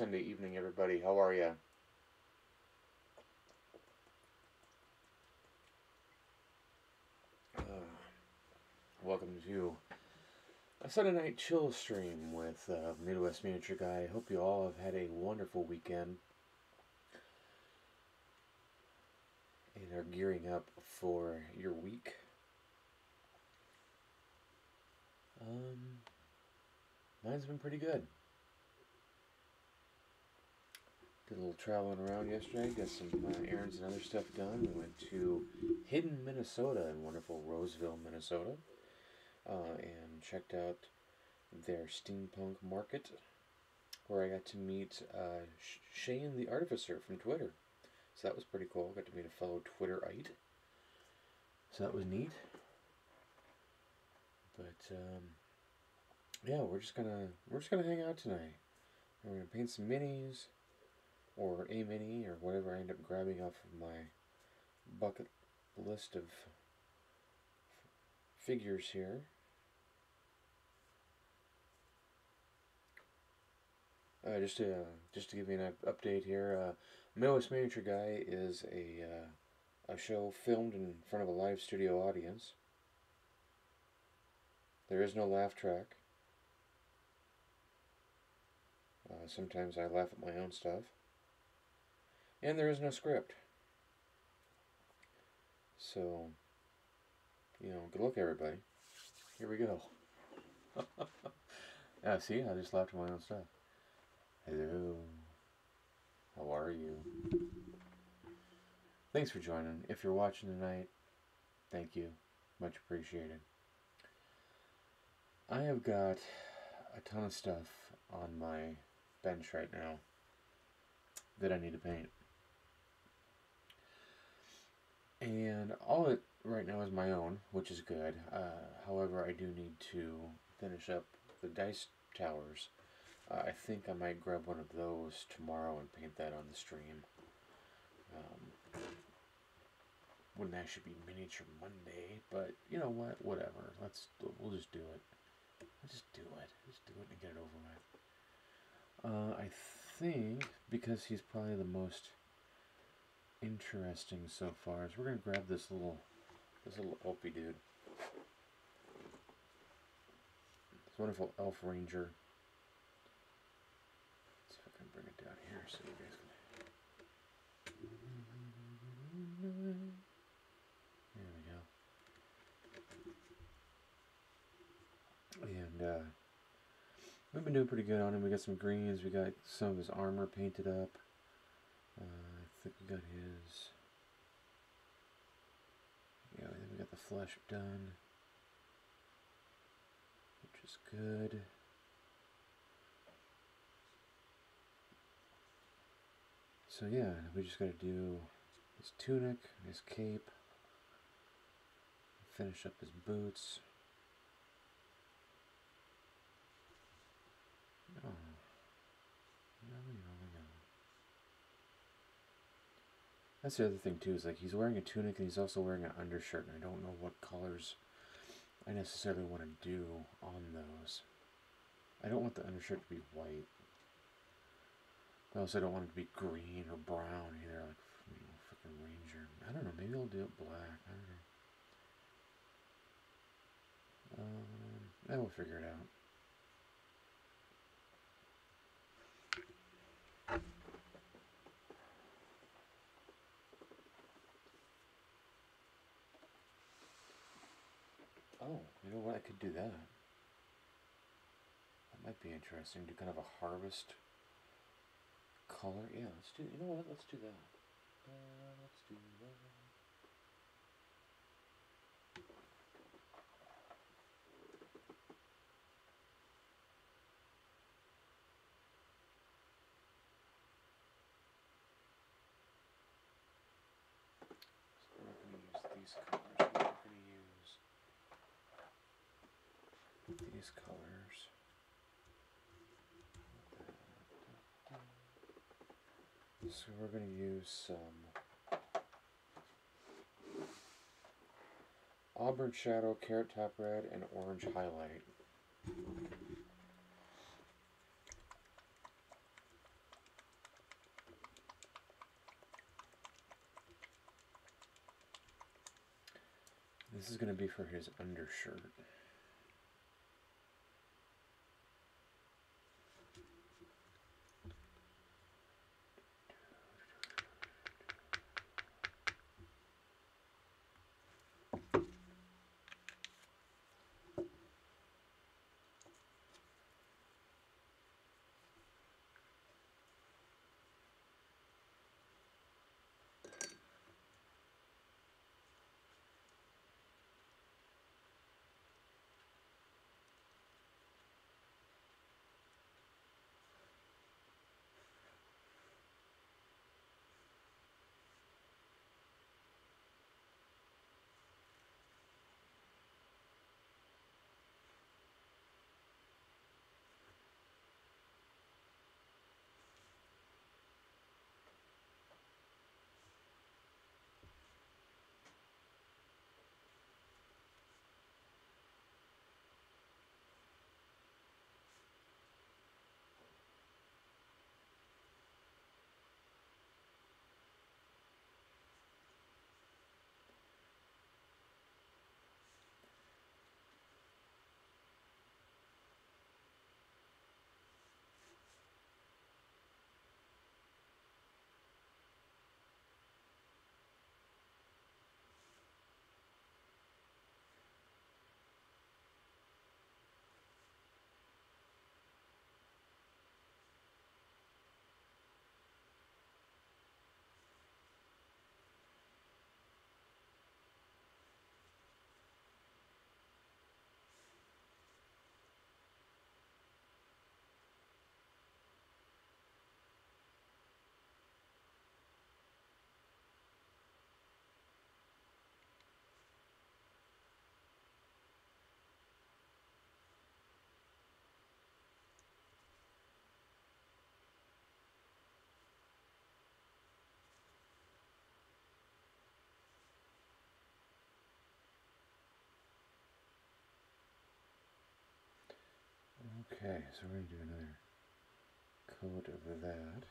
Sunday evening, everybody. How are you? Uh, welcome to a Sunday night chill stream with uh, Midwest Miniature Guy. Hope you all have had a wonderful weekend and are gearing up for your week. Um, mine's been pretty good. Did a little traveling around yesterday, got some uh, errands and other stuff done. We went to Hidden, Minnesota, in wonderful Roseville, Minnesota, uh, and checked out their steampunk market, where I got to meet uh, Sh- Shane the Artificer from Twitter. So that was pretty cool. Got to meet a fellow Twitterite. So that was neat. But um, yeah, we're just gonna we're just gonna hang out tonight. We're gonna paint some minis or a mini or whatever I end up grabbing off of my bucket list of figures here. Uh, just to just to give you an update here, uh, Midwest Miniature Guy is a uh, a show filmed in front of a live studio audience. There is no laugh track. Uh, sometimes I laugh at my own stuff. And there is no script. So, you know, good luck, everybody. Here we go. ah, see, I just laughed at my own stuff. Hello. How are you? Thanks for joining. If you're watching tonight, thank you. Much appreciated. I have got a ton of stuff on my bench right now that I need to paint. And all it right now is my own, which is good. Uh, however, I do need to finish up the dice towers. Uh, I think I might grab one of those tomorrow and paint that on the stream. Um, wouldn't that actually be miniature Monday, but you know what? Whatever. Let's we'll just do it. Let's just do it. Just do it and get it over with. Uh, I think because he's probably the most interesting so far, is we're gonna grab this little this little elfy dude. This wonderful elf ranger. Let's see if I can bring it down here so you guys can. There we go. And uh, we've been doing pretty good on him. We got some greens. We got some of his armor painted up. Uh, think we got his. Yeah, I think we got the flesh done, which is good. So yeah, we just got to do his tunic, his cape, finish up his boots. Oh. That's the other thing too, is like he's wearing a tunic and he's also wearing an undershirt, and I don't know what colors I necessarily want to do on those. I don't want the undershirt to be white. I also don't want it to be green or brown either, like you know, freaking Ranger. I don't know, maybe I'll do it black. I don't know. Um, I will figure it out. Oh, you know what? I could do that. That might be interesting. Do kind of a harvest color. Yeah, let's do. You know what? Let's do that. Uh, let's do that. So we're going to use these colors. We're going to use these colors. So we're going to use some Auburn Shadow, Carrot Top Red, and Orange Highlight. This is going to be for his undershirt. Okay, so we're going to do another coat of that.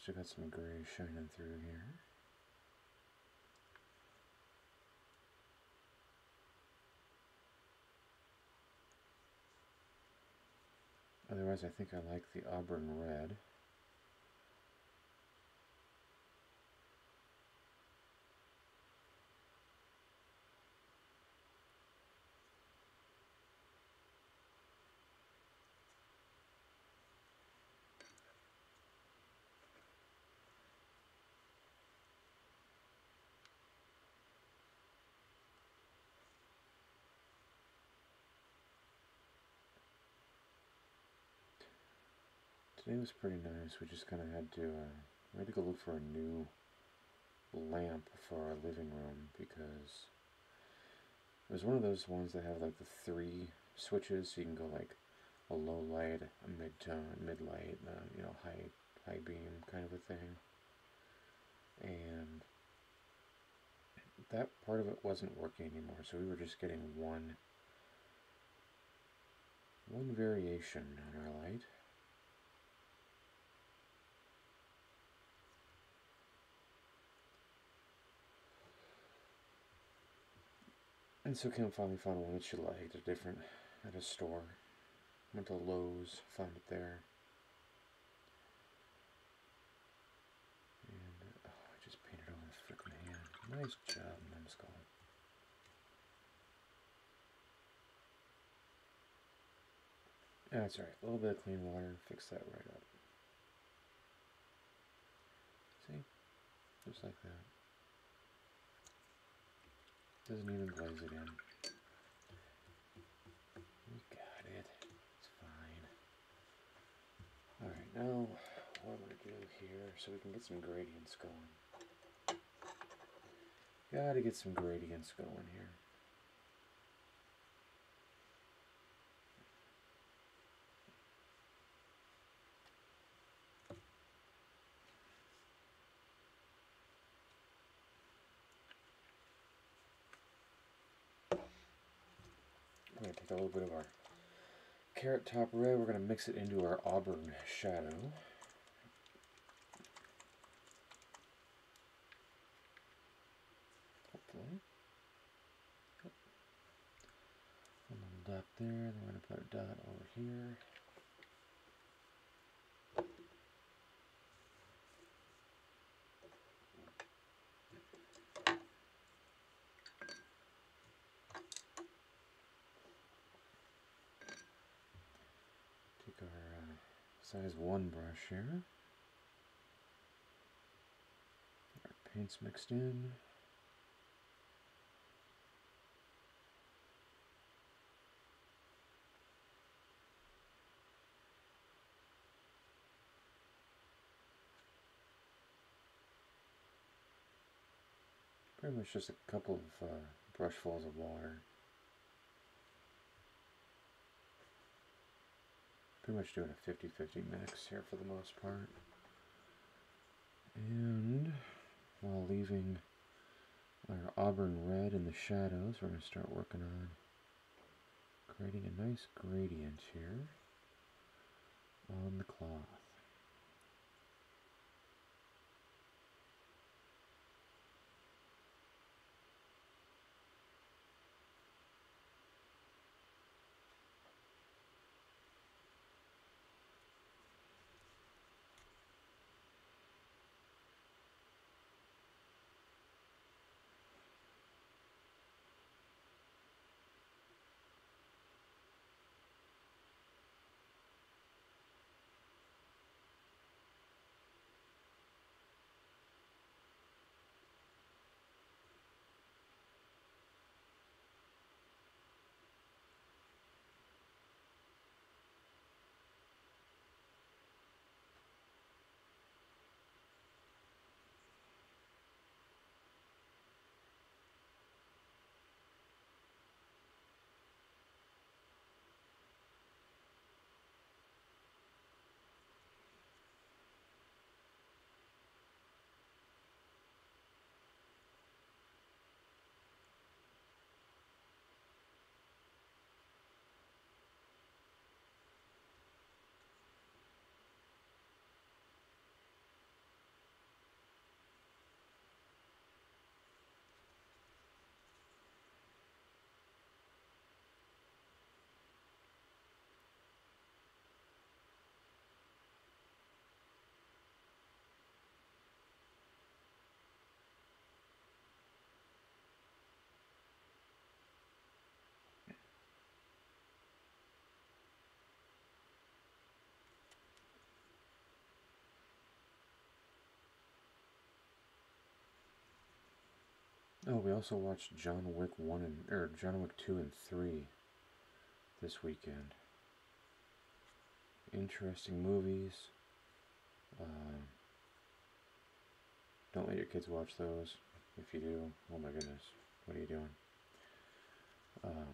Still got some gray shining through here. Otherwise, I think I like the auburn red. Today was pretty nice. We just kind of had to, uh, we had to go look for a new lamp for our living room because It was one of those ones that have like the three switches, so you can go like a low light, a mid tone, mid light, you know, high high beam kind of a thing. And that part of it wasn't working anymore, so we were just getting one one variation on our light. And so Kim finally found one that she liked, a different, at a store. Went to Lowe's, found it there. And, oh, I just painted over the freaking hand. Nice job, numbskull. That's alright, a little bit of clean water, fix that right up. See? Just like that. Doesn't even glaze it in. We got it. It's fine. Alright, now what I'm going to do here so we can get some gradients going. Gotta get some gradients going here. Take a little bit of our carrot top red, we're going to mix it into our auburn shadow. Hopefully. A little dot there, then we're going to put a dot over here. Take our uh, 1 brush here. Our paints mixed in. Pretty much just a couple of uh, brushfuls of water. Pretty much doing a 50-50 mix here for the most part. And while leaving our auburn red in the shadows, we're going to start working on creating a nice gradient here on the cloth. Oh, we also watched John Wick 1 and or John Wick 2 and 3 this weekend. Interesting movies. Um, don't let your kids watch those. If you do, oh my goodness, what are you doing? Um,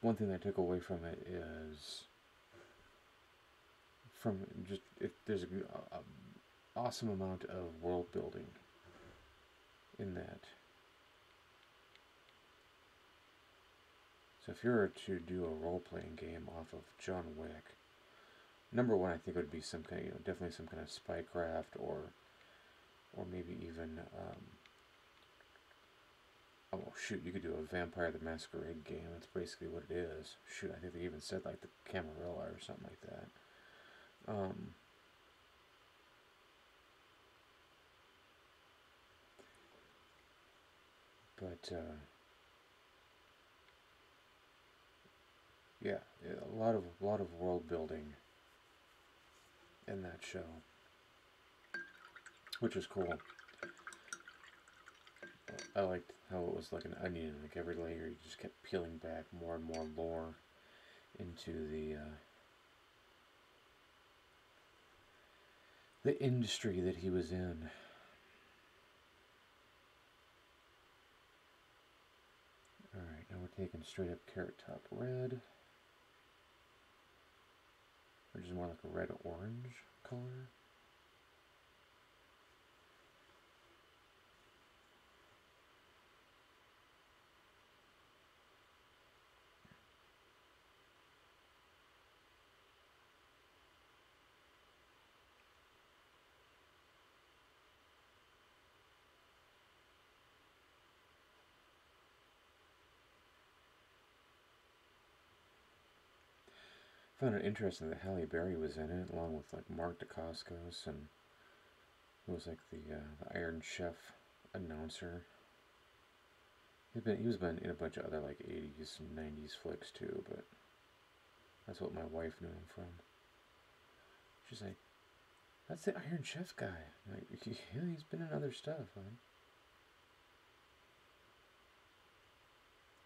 one thing I took away from it is from just if there's an awesome amount of world building in that. So if you were to do a role-playing game off of John Wick, number one I think would be some kind, of, you know, definitely some kind of spycraft or, or maybe even, um, oh shoot, you could do a Vampire the Masquerade game. That's basically what it is. Shoot, I think they even said like the Camarilla or something like that. Um, but uh, yeah, a lot of a lot of world building in that show, which is cool. I liked how it was like an onion, like every layer you just kept peeling back more and more lore into the uh, the industry that he was in. Alright, now we're taking straight up carrot top red. Which is more like a red orange color. Found it interesting that Halle Berry was in it, along with like Mark Dacascos and who was like the, uh, the Iron Chef announcer. He'd been he was been in a bunch of other like 80s and 90s flicks too, but that's what my wife knew him from. She's like, "That's the Iron Chef guy." Like, he's been in other stuff, man.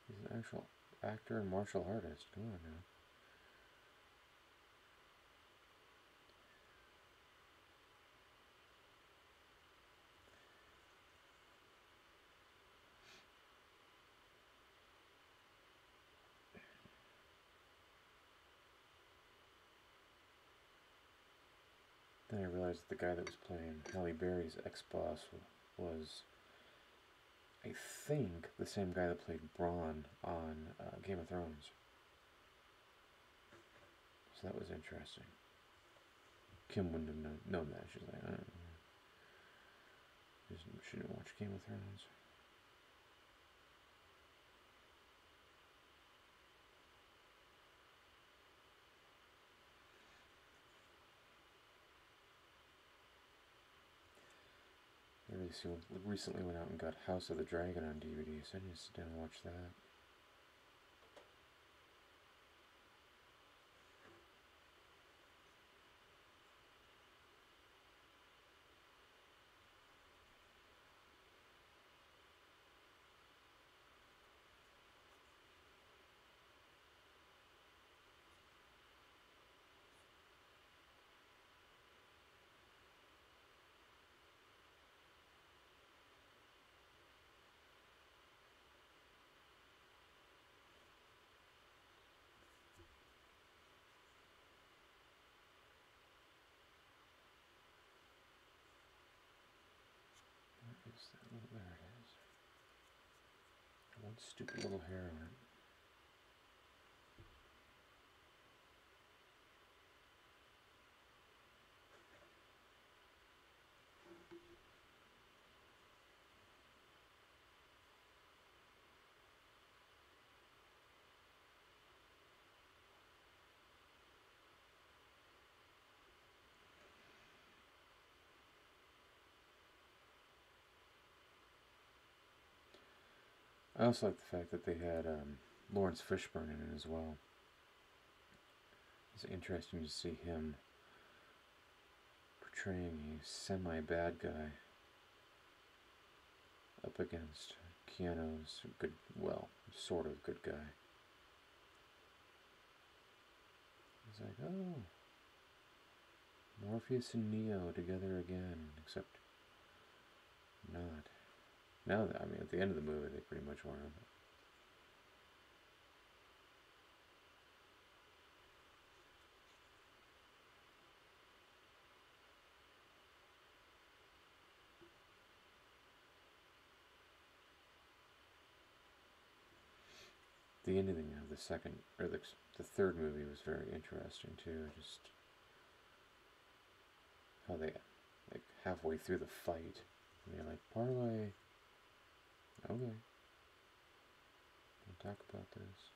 He's an actual actor and martial artist. Come on now. Then I the guy that was playing Halle Berry's ex-boss was, I think, the same guy that played Bronn on uh, Game of Thrones. So that was interesting. Kim wouldn't have known, known that. She's like, I don't know. She didn't watch Game of Thrones. Recently went out and got House of the Dragon on DVD, so I need to sit down and watch that. Stupid little hair it. I also like the fact that they had um, Laurence Fishburne in it as well. It's interesting to see him portraying a semi-bad guy up against Keanu's good, well, sort of good guy. He's like, oh, Morpheus and Neo together again, except not. Now, I mean, at the end of the movie, they pretty much were. the ending of the second or the, the third movie was very interesting too. Just how they like halfway through the fight, they're like parlay. Okay, we'll talk about this.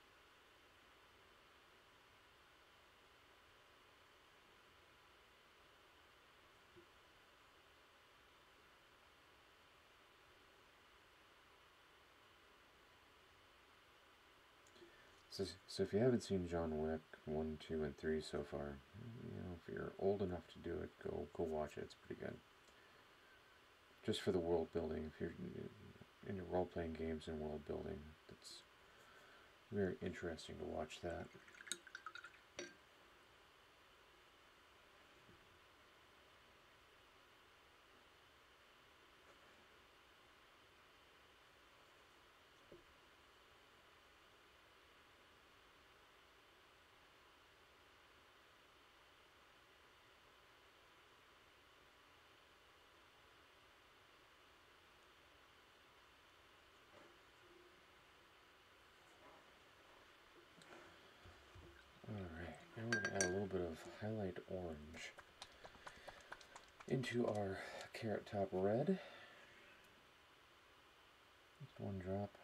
So, so if you haven't seen John Wick 1, 2, and 3 so far, you know, if you're old enough to do it, go go watch it. It's pretty good. Just for the world building, if you're into role-playing games and world building, it's very interesting to watch that. Highlight orange into our carrot top red. Just one drop.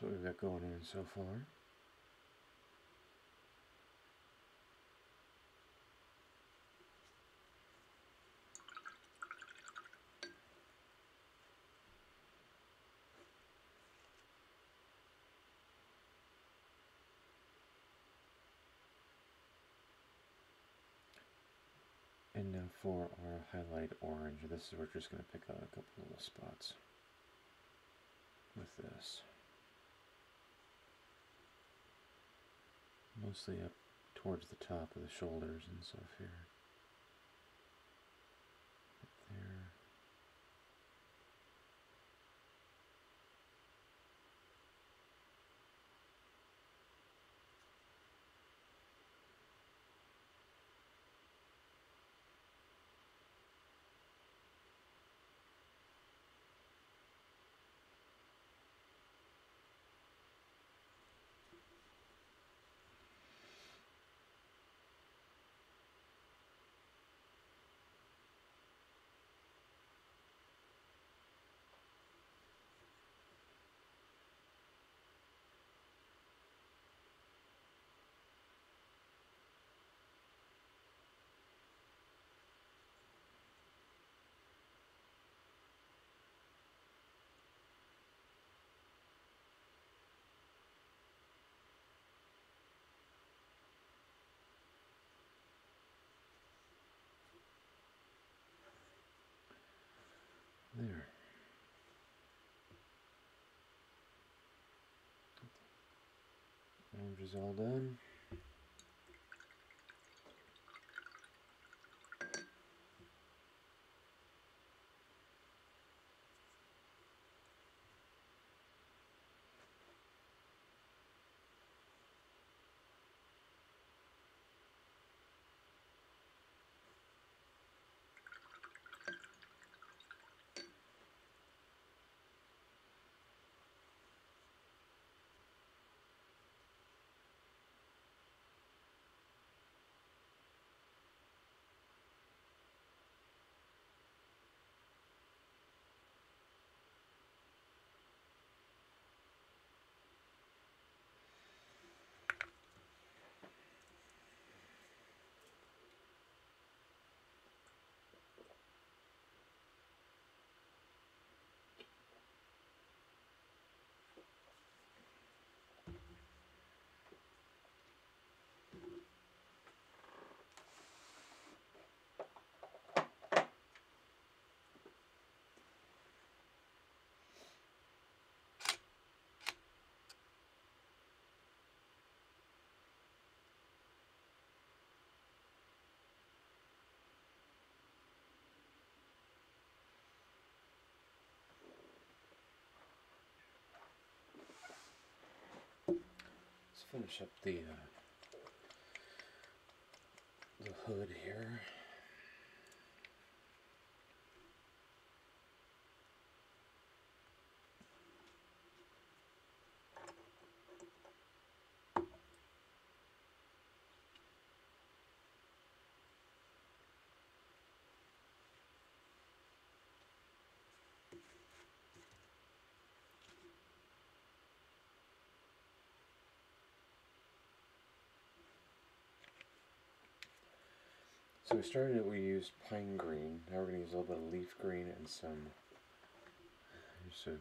That's what we've got going on so far. And now for our highlight orange, this is we're just going to pick out a couple little spots with this. Mostly up towards the top of the shoulders and stuff here. Up there. Wood is all done. Finish up the uh, the hood here. So we started it, we used pine green. Now we're going to use a little bit of leaf green and some, so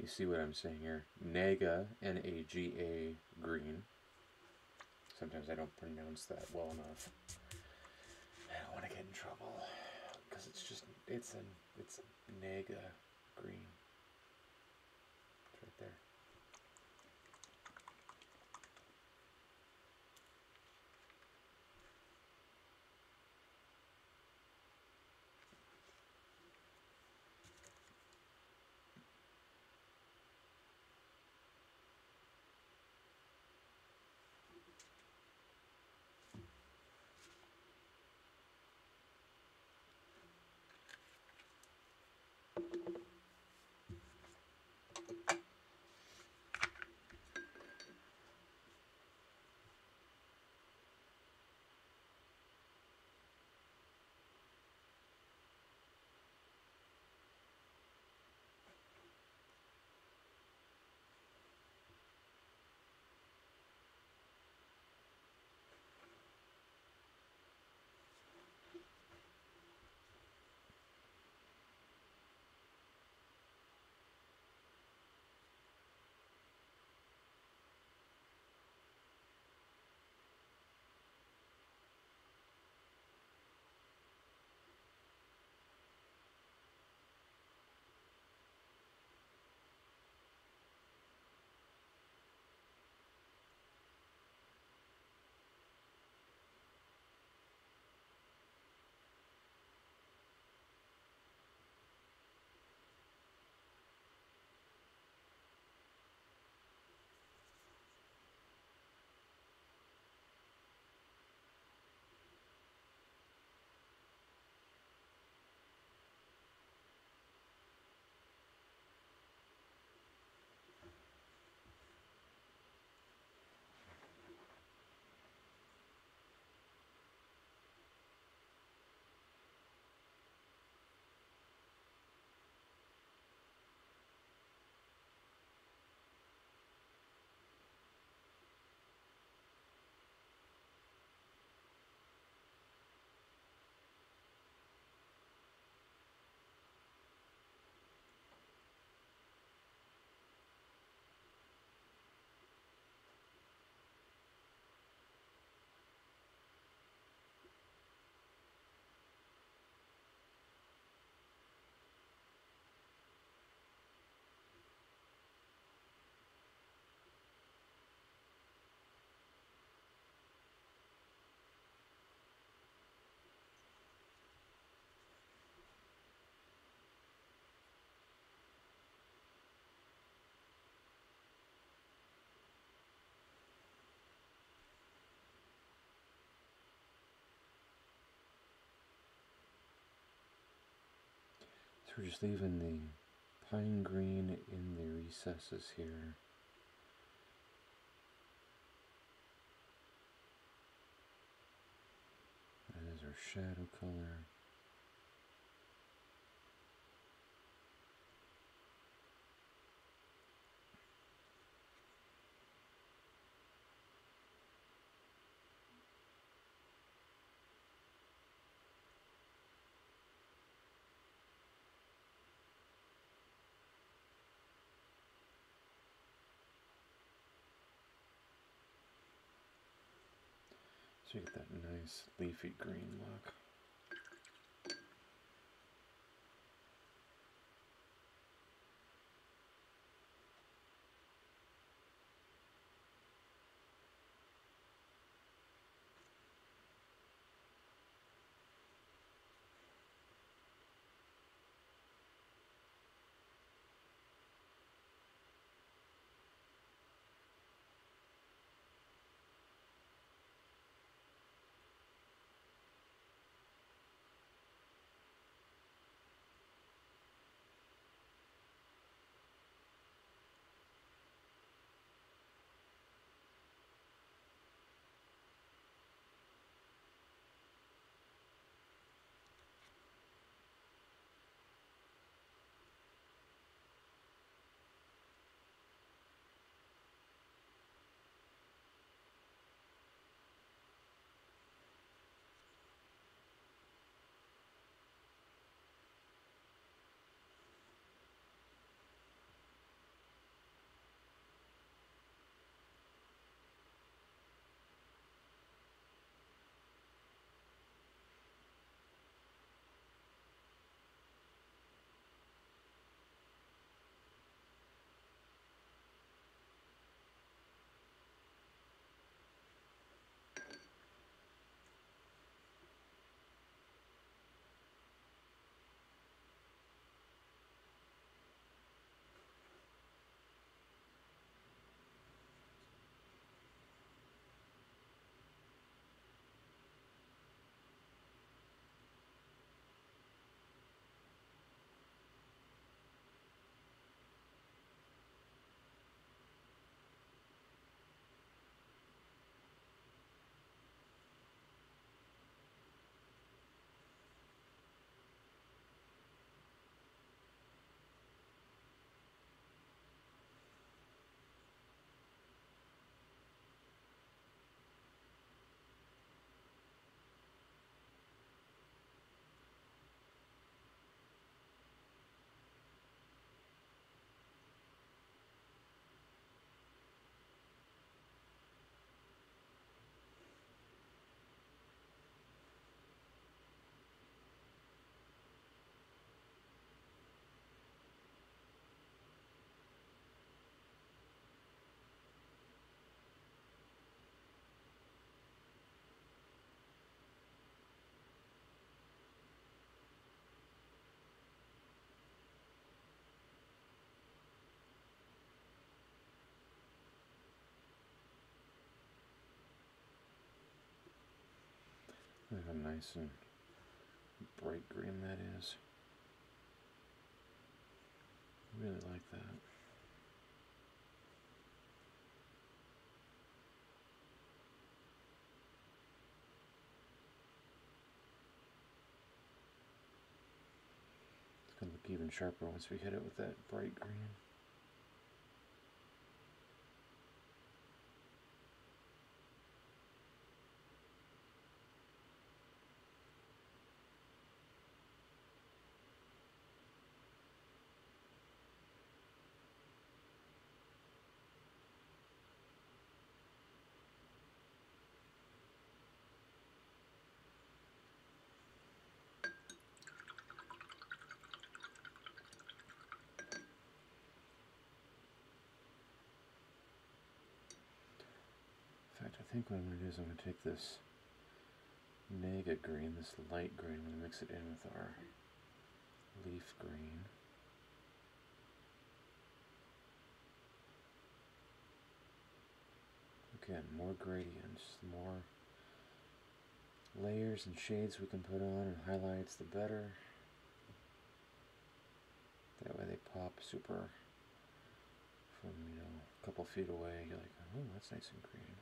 you see what I'm saying here, Naga, N-A-G-A green. Sometimes I don't pronounce that well enough. I don't want to get in trouble because it's just, it's an, it's Naga green. We're just leaving the pine green in the recesses here. That is our shadow color. So you get that nice leafy green look. Nice and bright green that is. Really like that. It's to look even sharper once we hit it with that bright green. I think what I'm going to do is I'm going to take this mega green, this light green, I'm going to mix it in with our leaf green. Again, more gradients, more layers and shades we can put on and highlights, the better. That way they pop super from, you know, a couple feet away. You're like, oh, that's nice and green.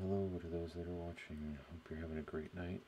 Hello, hello to those that are watching. Hope you're having a great night.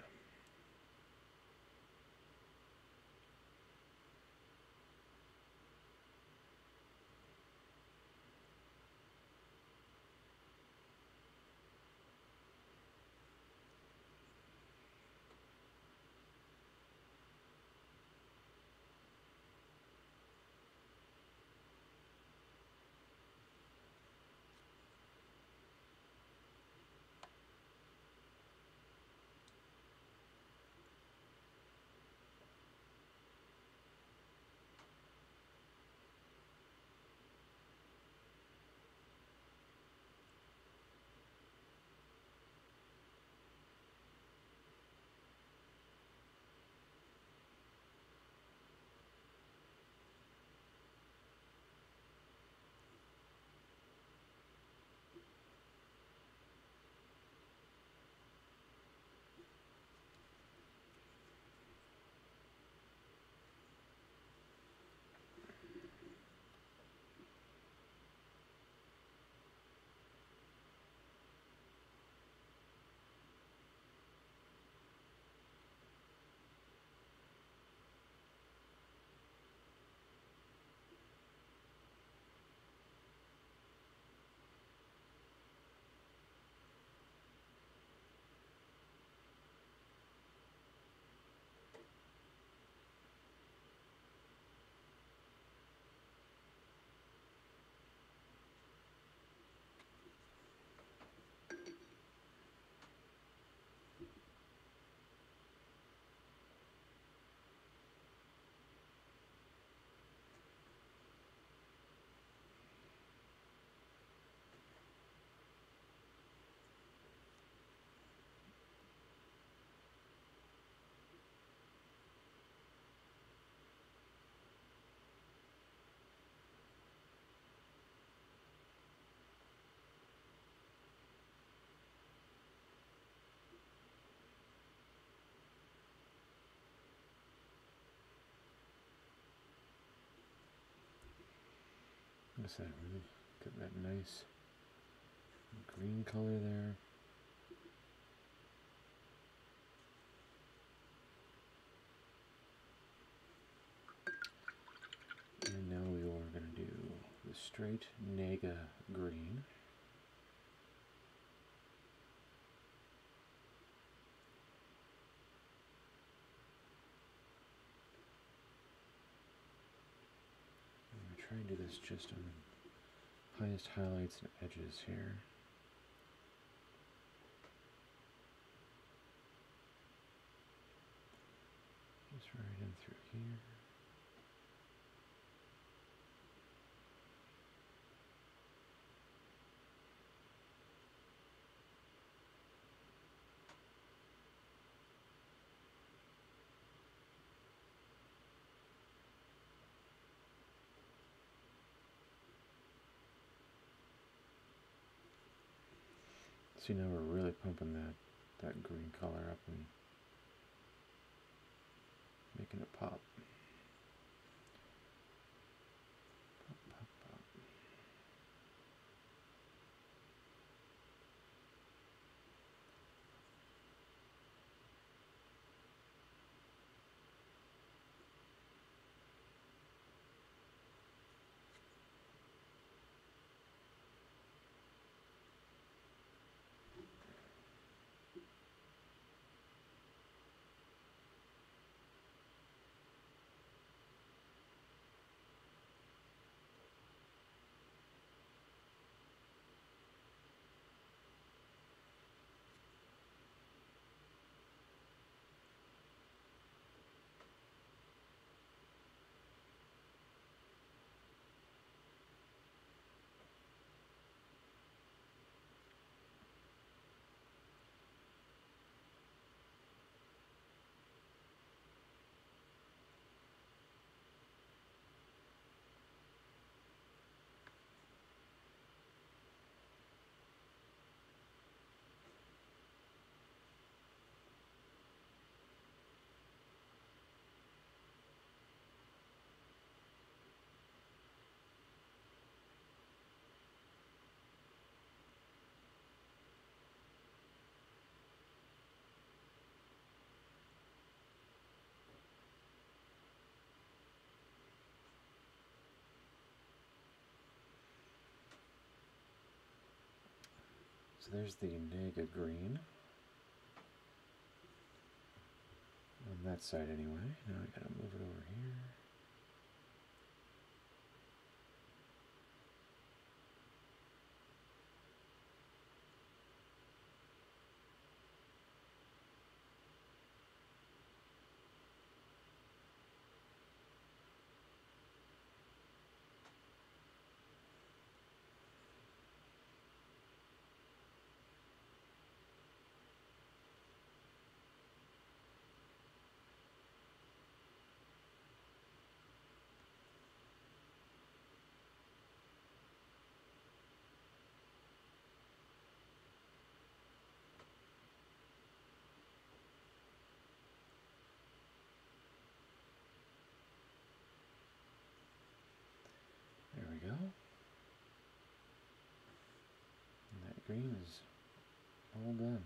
What's that? Really get that nice green color there. And now we are going to do the straight mega green. This just on highest highlights and edges here. Just right in through here. See now we're really pumping that that green color up and making it pop. So there's the mega green. On that side anyway. Now I gotta move it over here. There we go. That is all done.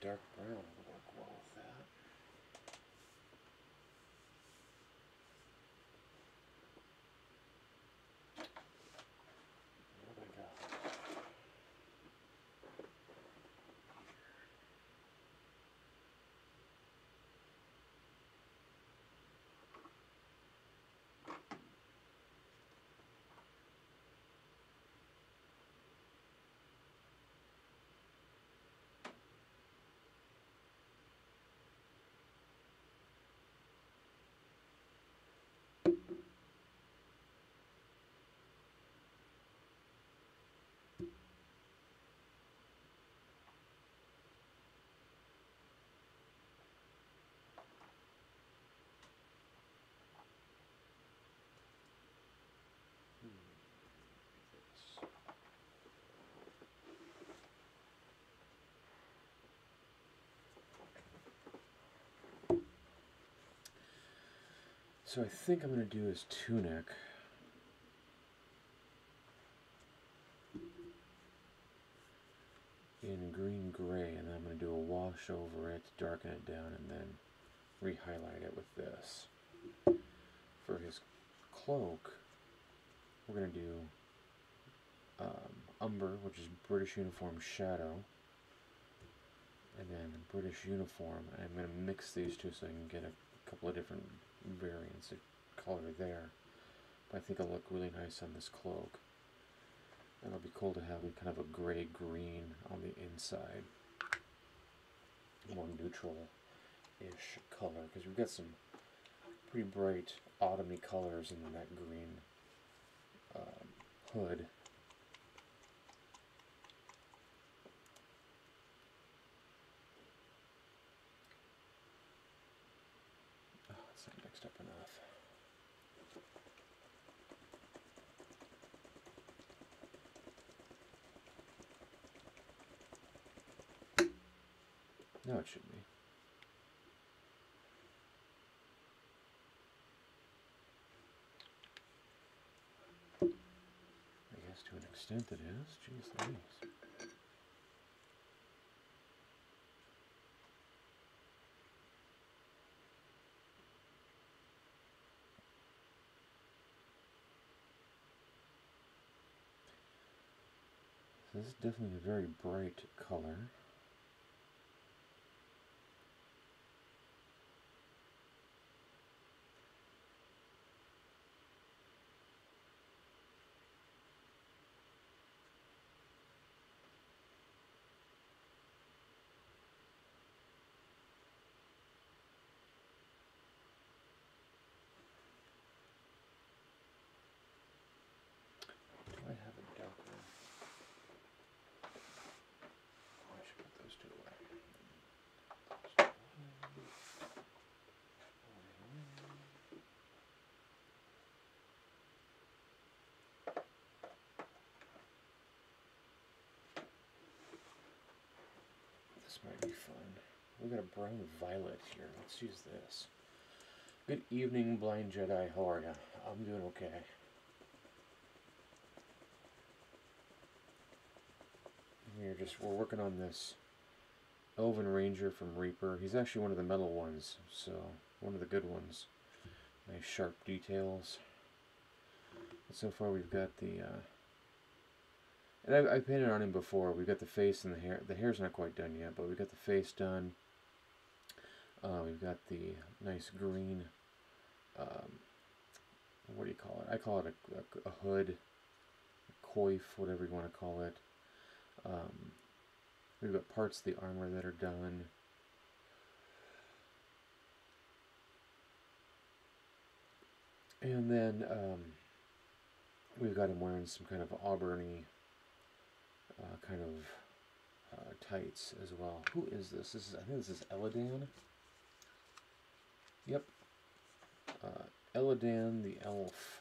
Dark brown So I think I'm going to do his tunic. In green gray, and then I'm going to do a wash over it, to darken it down, and then re-highlight it with this. For his cloak, we're going to do um, umber, which is British uniform shadow, and then British uniform. I'm going to mix these two so I can get a couple of different variants of color there. But I think it'll look really nice on this cloak. And it'll be cool to have a kind of a gray green on the inside. More neutral-ish color because we've got some pretty bright autumny colors in that green um, hood. Oh, it's not mixed up enough. No, it should be. I guess to an extent it is. Jeez Louise. This is definitely a very bright color. We got a brown violet here. Let's use this. Good evening, Blind Jedi. How are you? I'm doing okay. We're just we're working on this Elven Ranger from Reaper. He's actually one of the metal ones, so one of the good ones. Nice sharp details. So far we've got the uh, and I've, I've painted on him before. We've got the face and the hair. The hair's not quite done yet, but we've got the face done. Uh, we've got the nice green, um, what do you call it? I call it a, a, a hood, a coif, whatever you want to call it. Um, we've got parts of the armor that are done. And then um, we've got him wearing some kind of auburny uh, kind of uh, tights as well. Who is this? This is I think this is Elladan. Yep. Uh, Elladan the elf.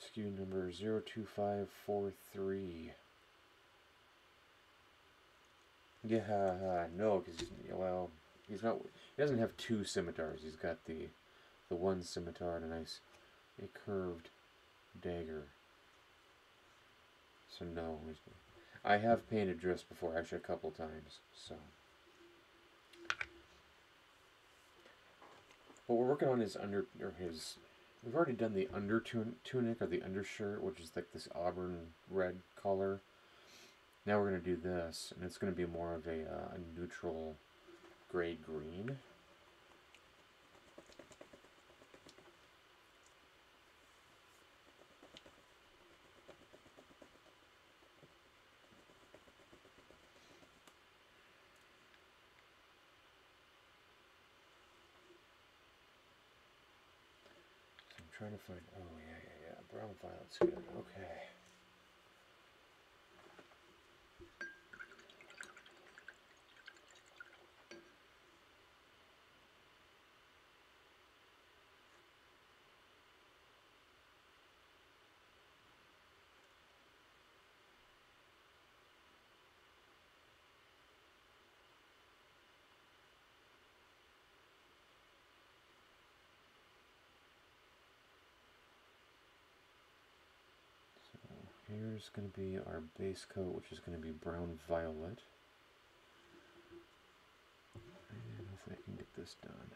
SKU number 02543. Yeah, no, because well, he's not. He doesn't have two scimitars. He's got the, the one scimitar and a nice, a curved dagger. So no, I have painted Drizzt before, actually a couple times. So, what we're working on is under or his. We've already done the under tunic or the undershirt, which is like this auburn red color. Now we're going to do this, and it's going to be more of a, uh, a neutral gray green. trying to find. Oh yeah, yeah, yeah. Brown violet's good. Okay. Here's going to be our base coat, which is going to be brown violet. And hopefully I can get this done.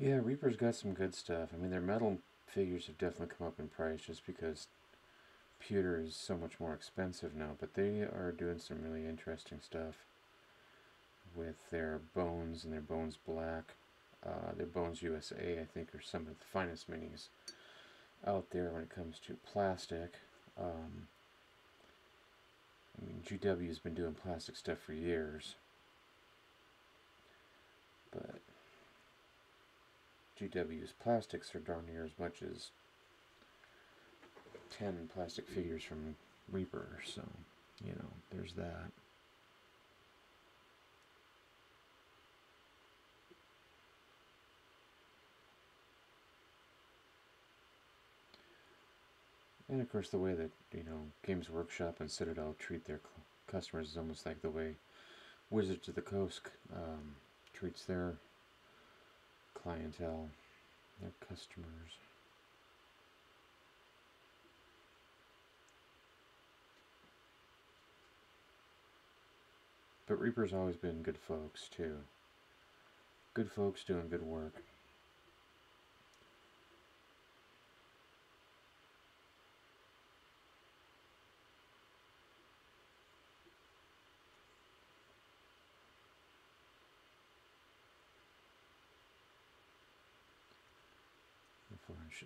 Yeah, Reaper's got some good stuff. I mean, their metal figures have definitely come up in price just because pewter is so much more expensive now, but they are doing some really interesting stuff with their bones and their bones black. Uh, their Bones USA, I think, are some of the finest minis out there when it comes to plastic. Um, I mean, GW has been doing plastic stuff for years, but GW's plastics are darn near as much as 10 plastic figures from Reaper, so, you know, there's that. And of course, the way that you know Games Workshop and Citadel treat their customers is almost like the way Wizards of the Coast um, treats their clientele, their customers. But Reaper's always been good folks, too. Good folks doing good work.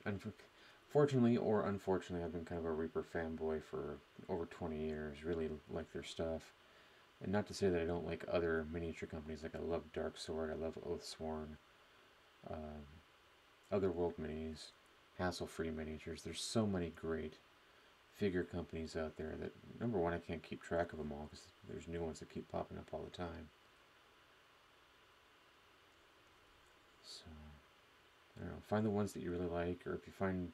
Unfortunately or unfortunately, I've been kind of a Reaper fanboy for over 20 years. Really like their stuff. And not to say that I don't like other miniature companies, like I love Dark Sword, I love Oathsworn, um, Otherworld Minis, Hassle-Free Miniatures. There's so many great figure companies out there that, number one, I can't keep track of them all because there's new ones that keep popping up all the time. So, I don't know, find the ones that you really like, or if you find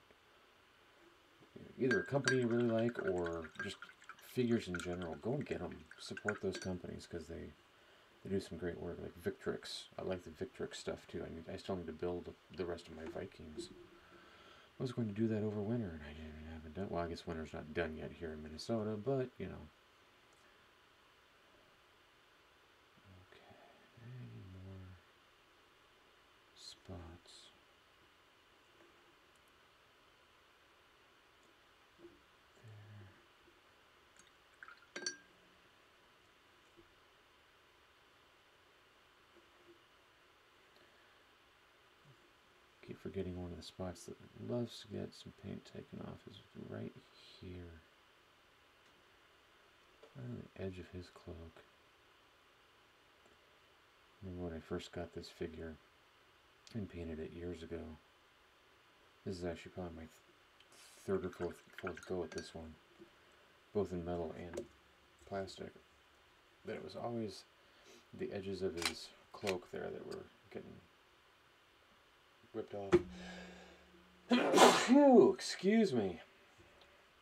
either a company you really like or just figures in general, go and get them. Support those companies because they they do some great work. Like Victrix, I like the Victrix stuff too. I need I still need to build the rest of my Vikings. I was going to do that over winter, and I didn't haven't done. Well, I guess winter's not done yet here in Minnesota, but you know. Okay, any more spots? keep forgetting one of the spots that loves to get some paint taken off is right here. On the edge of his cloak. remember when I first got this figure and painted it years ago. This is actually probably my third or fourth, fourth go at this one. Both in metal and plastic. But it was always the edges of his cloak there that were getting ripped off. Phew, excuse me.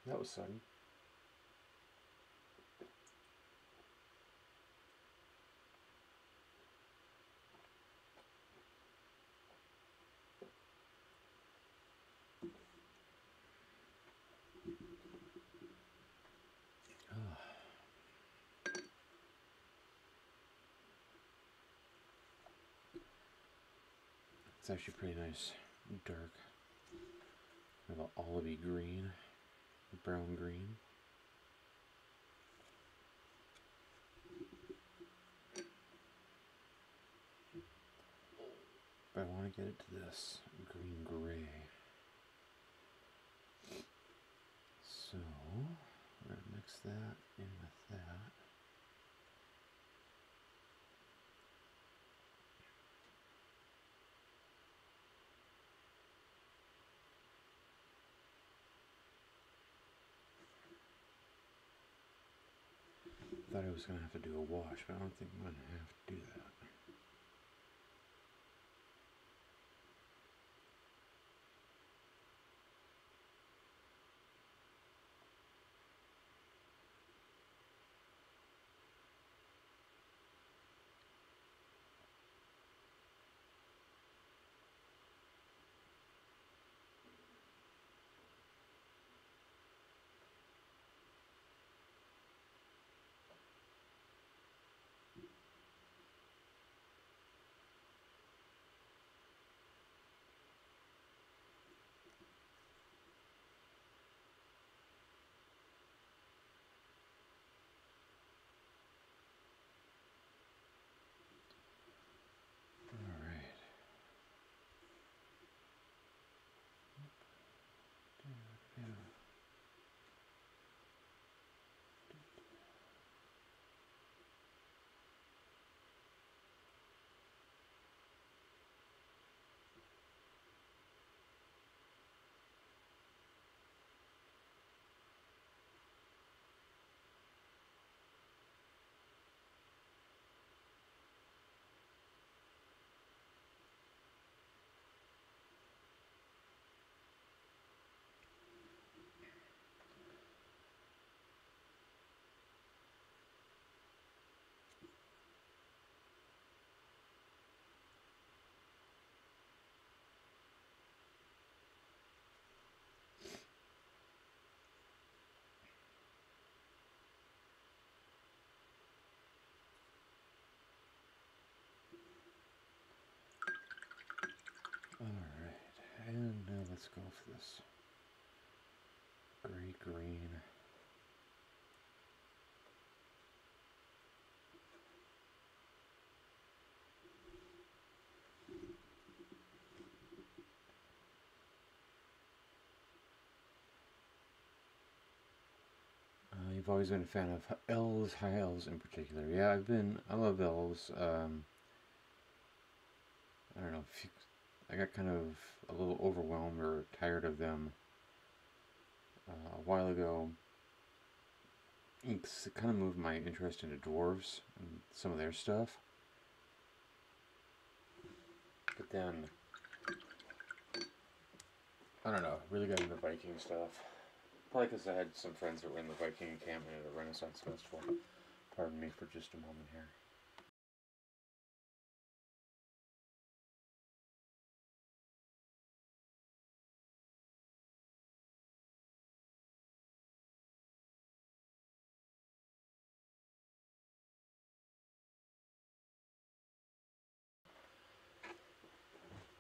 That was sudden. It's actually pretty nice, dark, kind of an olivey green, brown green. But I want to get it to this green gray. So, we're going to mix that in with that. Thought I was going to have to do a wash, but I don't think I'm going to have to do that. Let's go for this gray green. Uh, you've always been a fan of elves, high elves in particular. Yeah, I've been. I love elves. Um, I don't know. if You, I got kind of a little overwhelmed or tired of them uh, a while ago. It kind of moved my interest into dwarves and some of their stuff. But then, I don't know, really got into Viking stuff. Probably because I had some friends that were in the Viking encampment at a Renaissance festival. Pardon me for just a moment here.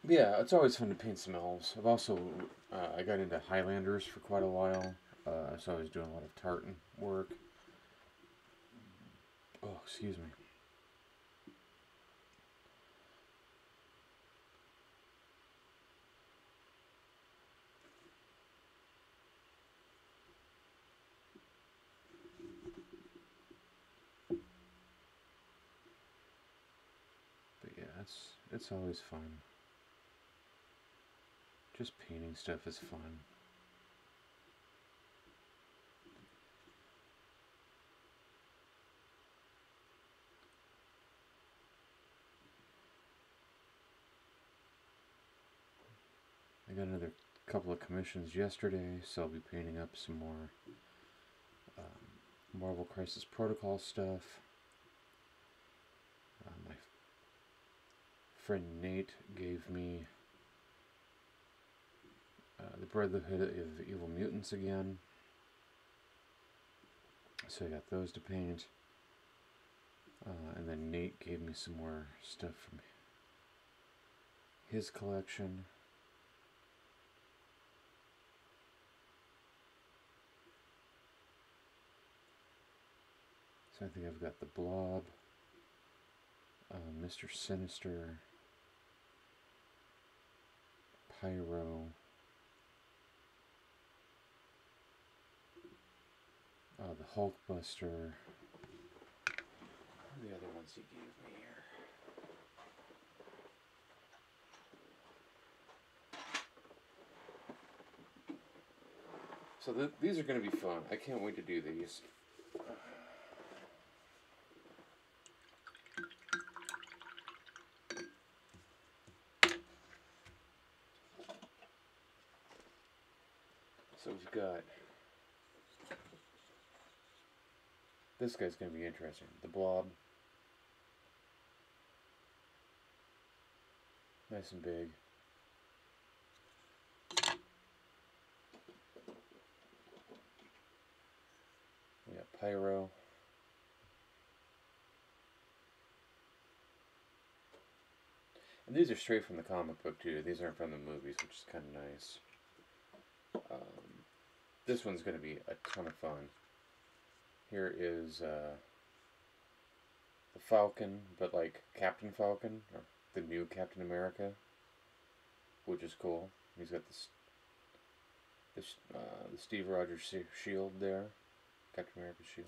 Yeah, it's always fun to paint some elves. I've also uh, I got into Highlanders for quite a while, uh, so I was doing a lot of tartan work. Oh, excuse me. But yeah, it's it's always fun. Just painting stuff is fun. I got another couple of commissions yesterday, so I'll be painting up some more um, Marvel Crisis Protocol stuff. Uh, my friend Nate gave me uh, the Brotherhood of Evil Mutants again. So I got those to paint. Uh, and then Nate gave me some more stuff from his collection. So I think I've got the Blob, uh, Mr. Sinister, Pyro, uh, the Hulkbuster. The other ones he gave me here. So th these are going to be fun. I can't wait to do these. So we've got this guy's going to be interesting. The blob. Nice and big. We got Pyro. And these are straight from the comic book too. These aren't from the movies, which is kind of nice. Um, this one's going to be a ton of fun. Here is uh, the Falcon, but like Captain Falcon, or the new Captain America, which is cool. He's got this, this uh, the Steve Rogers shield there, Captain America's shield.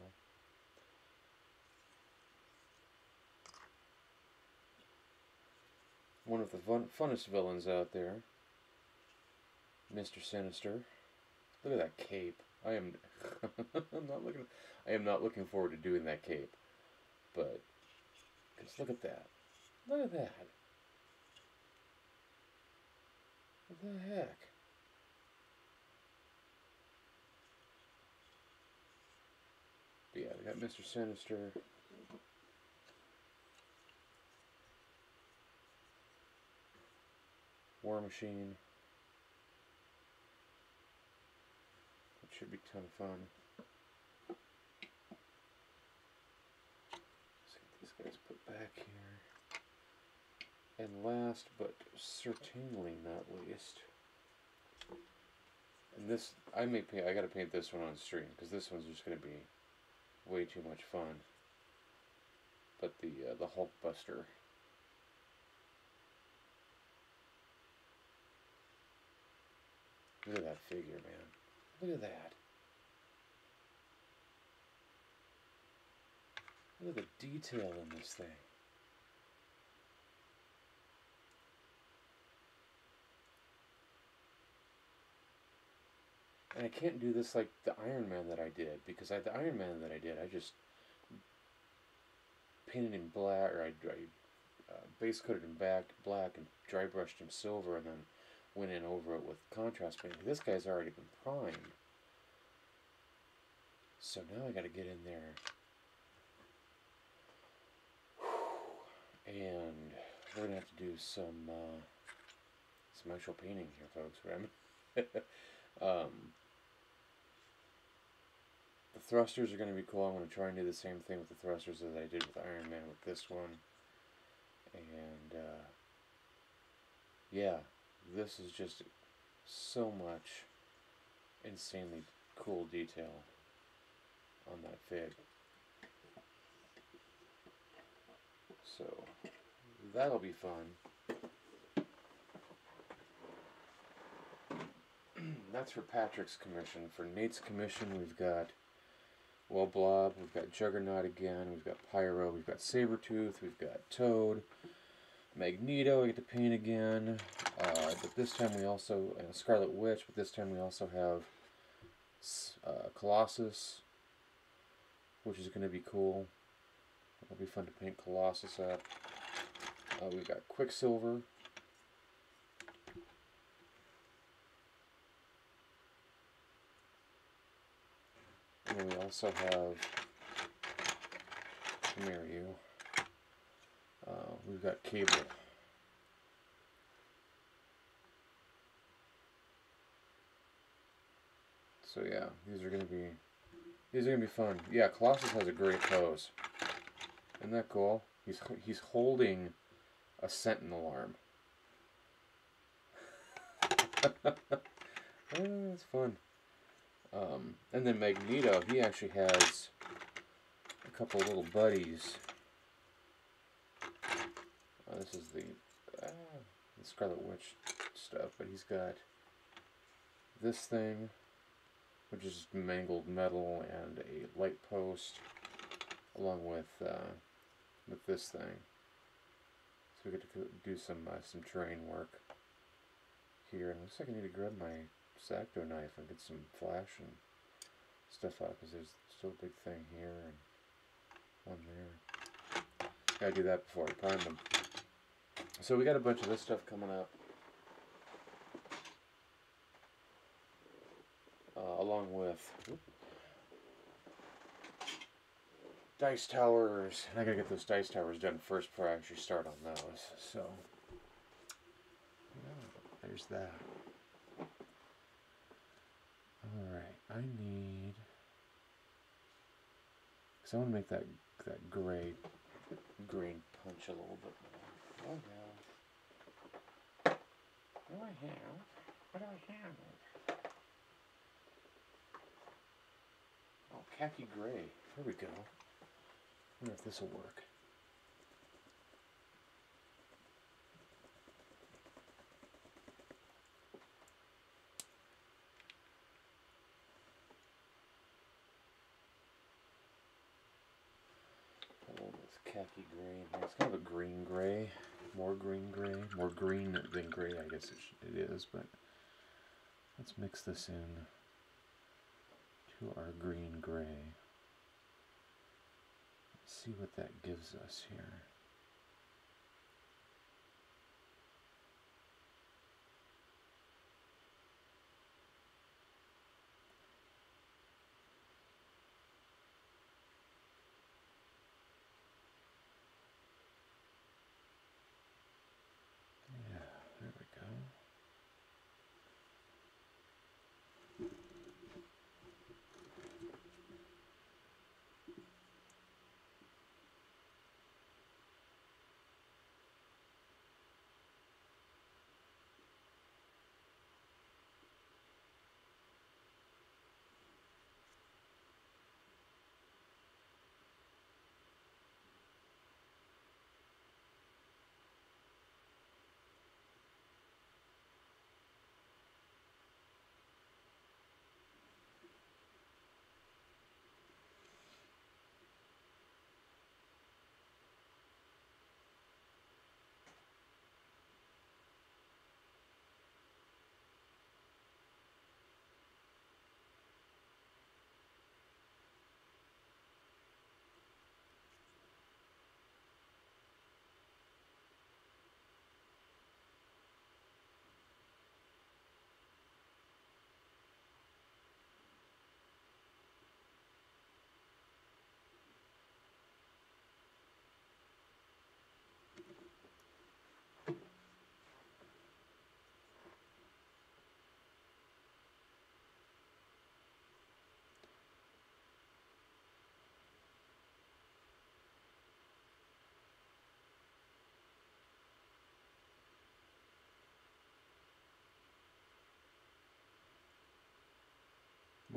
One of the fun, funnest villains out there, Mr. Sinister. Look at that cape. I am I'm not looking I am not looking forward to doing that cape. But just look at that. Look at that. What the heck? But yeah, we got Mr. Sinister. War Machine. It should be a ton of fun. Let's get these guys put back here. And last but certainly not least, And this, I may paint, I gotta paint this one on stream, because this one's just gonna be way too much fun. But the, uh, the Hulk Buster. Look at that figure, man. Look at that. Look at the detail in this thing. And I can't do this like the Iron Man that I did because I, the Iron Man that I did, I just painted him black or I, I uh, base coated him back black and dry brushed him silver and then went in over it with contrast paint. This guy's already been primed. So now I got to get in there and we're gonna have to do some uh, some actual painting here, folks. Um, the thrusters are gonna be cool. I'm gonna try and do the same thing with the thrusters as I did with Iron Man with this one, and uh, yeah, this is just so much insanely cool detail on that fig. So that'll be fun. That's for Patrick's commission. For Nate's commission, we've got well Blob, we've got Juggernaut again, we've got Pyro, we've got Sabretooth, we've got Toad, Magneto, I get to paint again. Uh, but this time we also, uh, Scarlet Witch, but this time we also have uh, Colossus, which is going to be cool. It'll be fun to paint Colossus up. Uh, we've got Quicksilver. And we also have, come you. Uh, we've got Cable. So yeah, these are gonna be these are gonna be fun. Yeah, Colossus has a great pose. Isn't that cool? He's he's holding a sentinel arm. that's fun. Um, and then Magneto, he actually has a couple little buddies. Oh, this is the, uh, the Scarlet Witch stuff, but he's got this thing which is mangled metal and a light post, along with uh, with this thing. So we get to do some uh, some terrain work here. And looks like I need to grab my X-Acto knife and get some flash and stuff out because there's still a big thing here and one there. Gotta do that before I prime them. So we got a bunch of this stuff coming up. uh, along with dice towers. I gotta get those dice towers done first before I actually start on those. So, yeah, there's that. Alright, I need. Because I want to make that, that gray green punch a little bit more. Oh, yeah. What do I have? What do I have? Oh, khaki gray. There we go. Wonder if this will work. khaki gray It's kind of a green gray. More green gray. More green than gray, I guess it, it is, but let's mix this in to our green gray. See what that gives us here.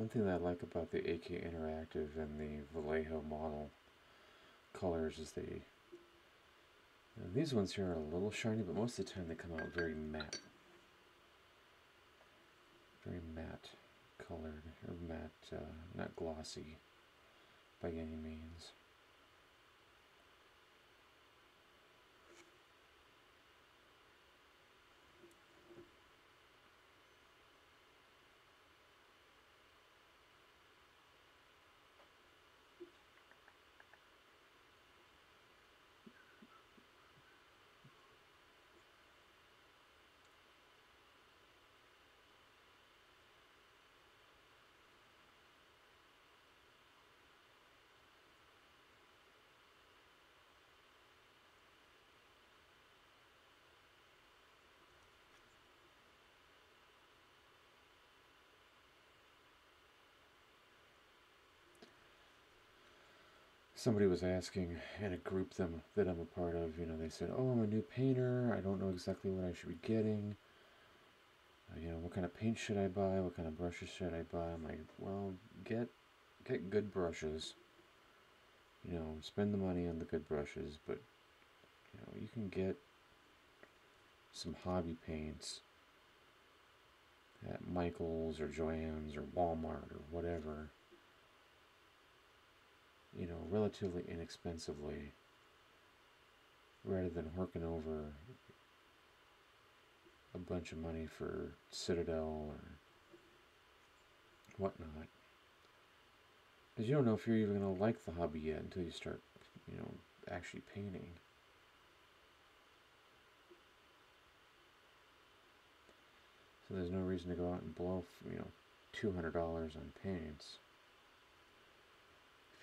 One thing that I like about the AK Interactive and the Vallejo model colors is they these ones here are a little shiny, but most of the time they come out very matte. Very matte colored, or matte, uh, not glossy by any means. Somebody was asking in a group them that I'm a part of, you know, they said, "Oh, I'm a new painter. I don't know exactly what I should be getting. Uh, you know, what kind of paint should I buy? What kind of brushes should I buy?" I'm like, "Well, get get good brushes. You know, spend the money on the good brushes, but you know, you can get some hobby paints at Michael's or Joann's or Walmart or whatever." You know, relatively inexpensively rather than horking over a bunch of money for Citadel or whatnot. Because you don't know if you're even going to like the hobby yet until you start, you know, actually painting. So there's no reason to go out and blow, you know, $200 on paints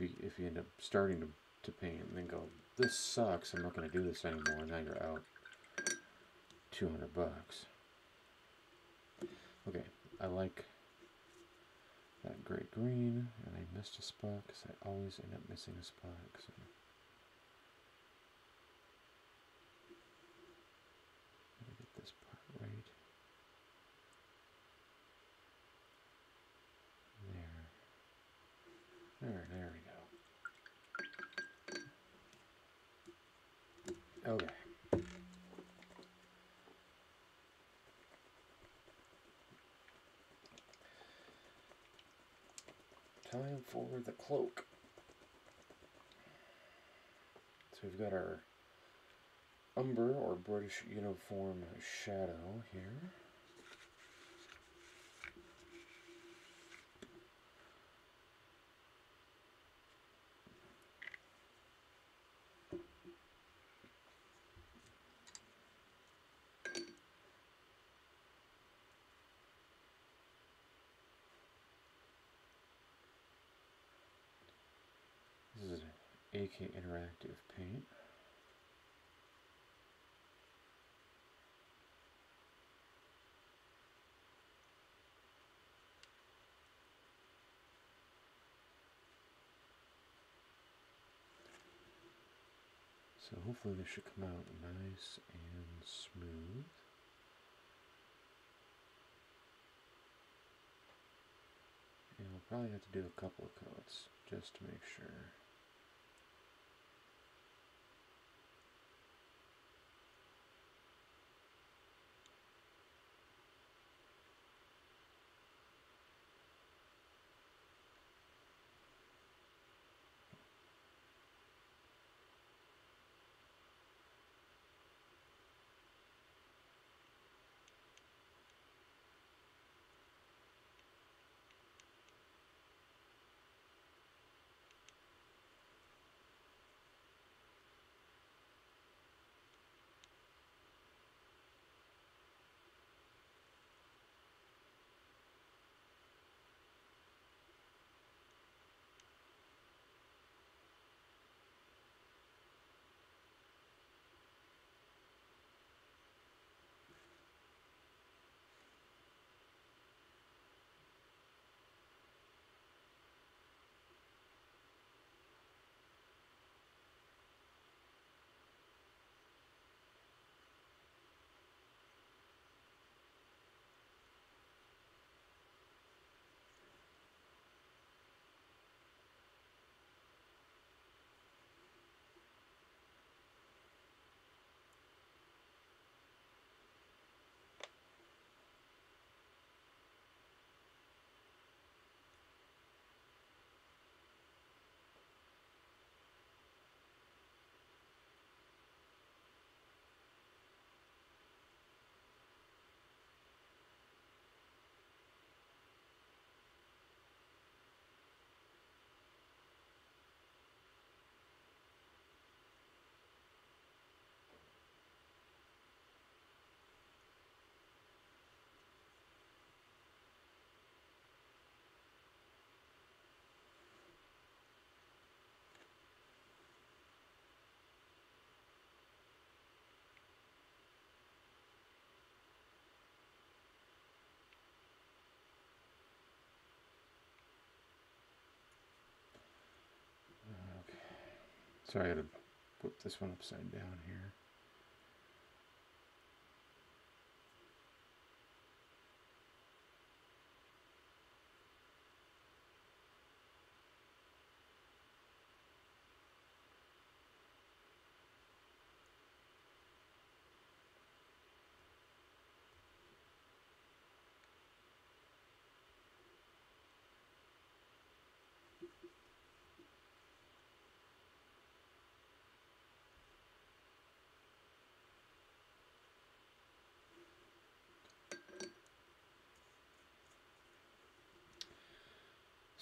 you if you end up starting to, to paint and then go, this sucks, I'm not going to do this anymore, now you're out 200 bucks. Okay, I like that great green, and I missed a spot because I always end up missing a spot. So. get this part right. There. There, there we go. Okay. For the cloak. So we've got our Umber or British uniform shadow here. Interactive Paint. So hopefully this should come out nice and smooth. And we'll probably have to do a couple of coats just to make sure. Sorry, I had to put this one upside down here.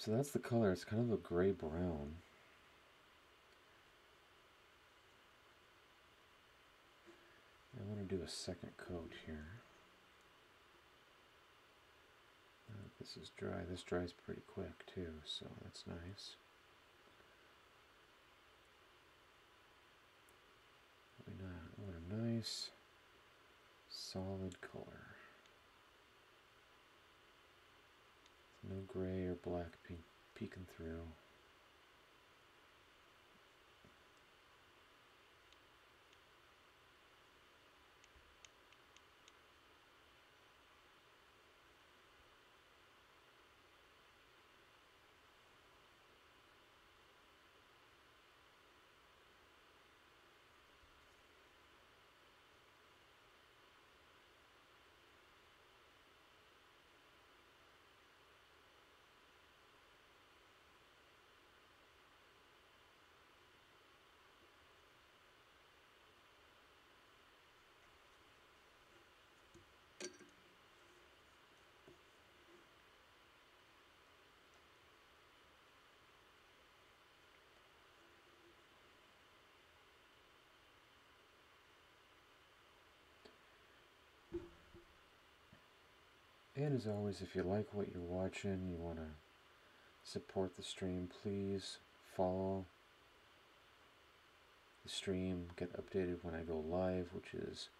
So that's the color. It's kind of a gray brown. I want to do a second coat here. Uh, this is dry. This dries pretty quick too, so that's nice. What a nice solid color. No gray or black pe peeking through. And as always, if you like what you're watching, you want to support the stream, please follow the stream, get updated when I go live, which is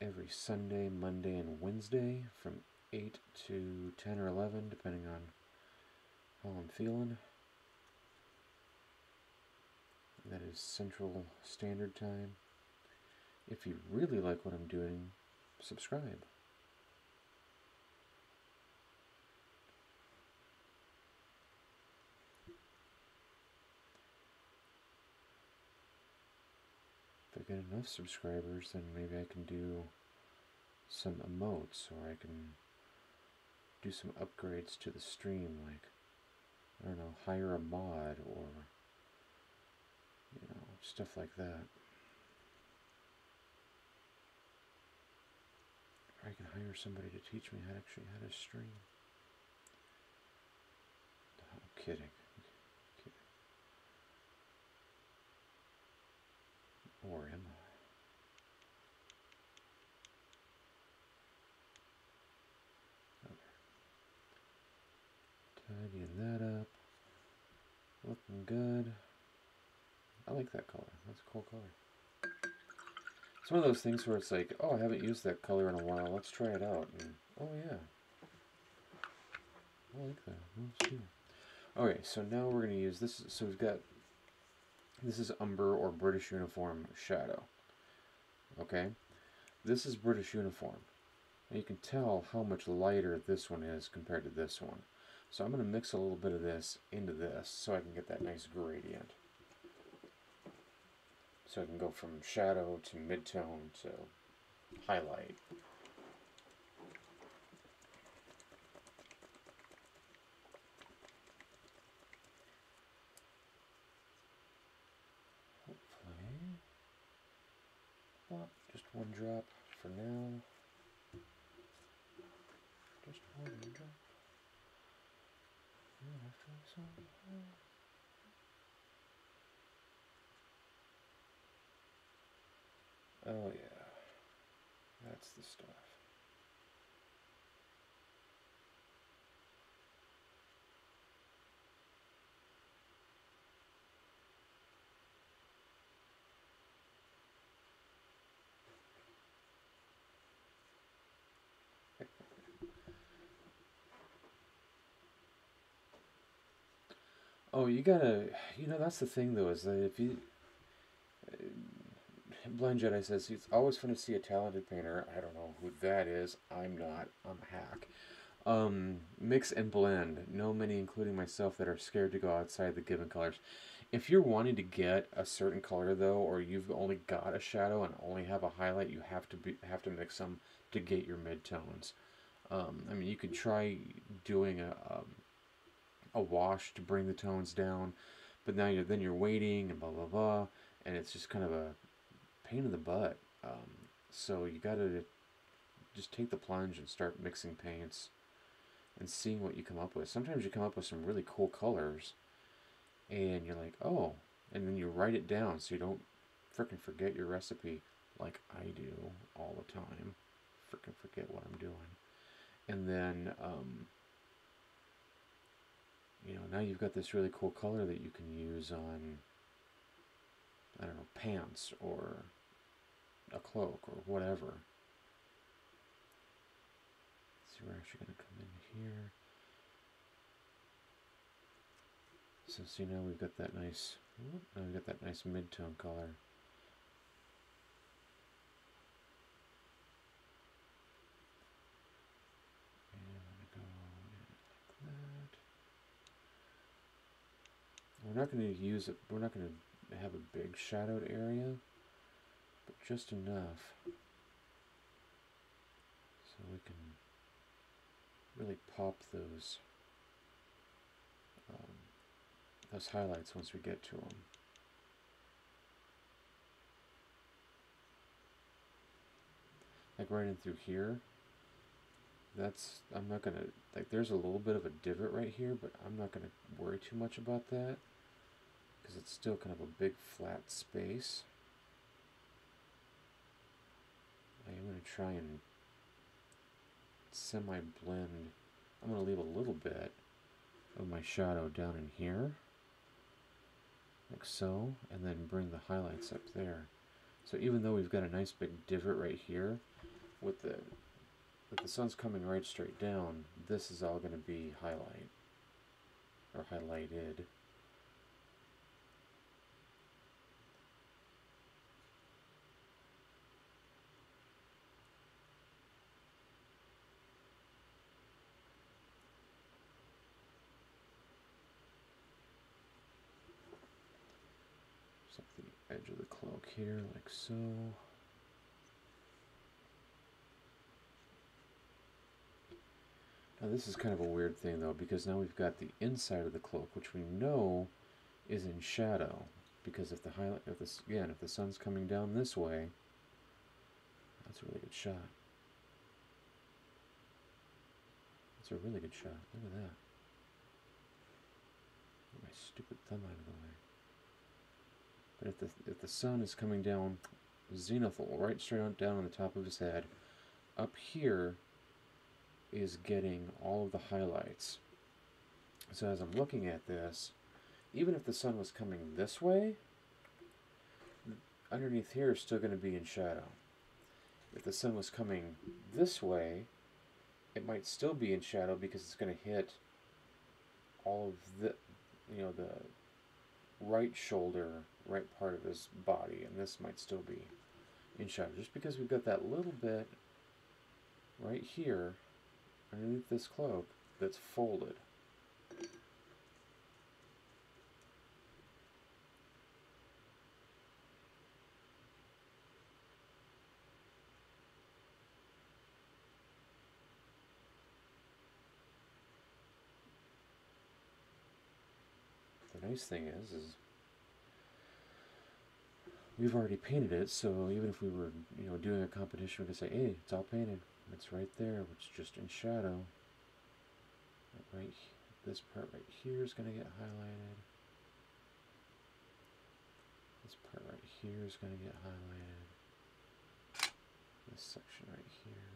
every Sunday, Monday, and Wednesday from 8 to 10 or 11, depending on how I'm feeling. That is Central Standard Time. If you really like what I'm doing, subscribe. Get enough subscribers, then maybe I can do some emotes or I can do some upgrades to the stream, like, I don't know, hire a mod or, you know, stuff like that. Or I can hire somebody to teach me how to actually how to stream. I'm kidding. Or am I? Okay. Tidying that up. Looking good. I like that color. That's a cool color. It's one of those things where it's like, oh, I haven't used that color in a while. Let's try it out. And, oh, yeah. I like that. Okay, so now we're going to use this. So we've got this is Umber or British Uniform Shadow. Okay? This is British Uniform. And you can tell how much lighter this one is compared to this one. So I'm going to mix a little bit of this into this so I can get that nice gradient. So I can go from shadow to midtone to highlight. Hopefully. Well, just one drop for now. Just one drop. Oh yeah, Oh, you gotta, you know, that's the thing though, is that if you, uh, Blind Jedi says it's always fun to see a talented painter. I don't know who that is. I'm not. I'm a hack. Um, mix and blend. No many, including myself, that are scared to go outside the given colors. If you're wanting to get a certain color though, or you've only got a shadow and only have a highlight, you have to be have to mix them to get your midtones. Um, I mean, you could try doing a um, a wash to bring the tones down, but now you're then you're waiting and blah blah blah, and it's just kind of a pain in the butt. Um, so you gotta just take the plunge and start mixing paints and seeing what you come up with. Sometimes you come up with some really cool colors, and you're like, oh, and then you write it down so you don't freaking forget your recipe like I do all the time. Freaking forget what I'm doing. And then, um, you know, now you've got this really cool color that you can use on, I don't know, pants or a cloak or whatever. So we're actually going to come in here. So see now we've got that nice, now we've got that nice mid-tone color. We're not going to use it, we're not going to have a big shadowed area, but just enough so we can really pop those um, those highlights once we get to them. Like right in through here, that's, I'm not gonna, like there's a little bit of a divot right here, but I'm not gonna worry too much about that because it's still kind of a big flat space. I am going to try and semi-blend. I'm going to leave a little bit of my shadow down in here, like so, and then bring the highlights up there. So even though we've got a nice big divot right here, with the with the sun's coming right straight down, this is all going to be highlight, or highlighted. edge of the cloak here, like so. Now this is kind of a weird thing though, because now we've got the inside of the cloak, which we know is in shadow. Because if the highlight, if this again, if the sun's coming down this way, that's a really good shot. That's a really good shot. Look at that. Get my stupid thumb out of the way. But if the, if the sun is coming down zenithal, right straight on down on the top of his head, up here is getting all of the highlights. So as I'm looking at this, even if the sun was coming this way, underneath here is still going to be in shadow. If the sun was coming this way, it might still be in shadow because it's going to hit all of the, you know, the right shoulder right part of his body, and this might still be in shadow. Just because we've got that little bit right here underneath this cloak that's folded. The nice thing is, is we've already painted it, so even if we were, you know, doing a competition, we could say, hey, it's all painted. It's right there, it's just in shadow. Right, this part right here is going to get highlighted. This part right here is going to get highlighted. This section right here.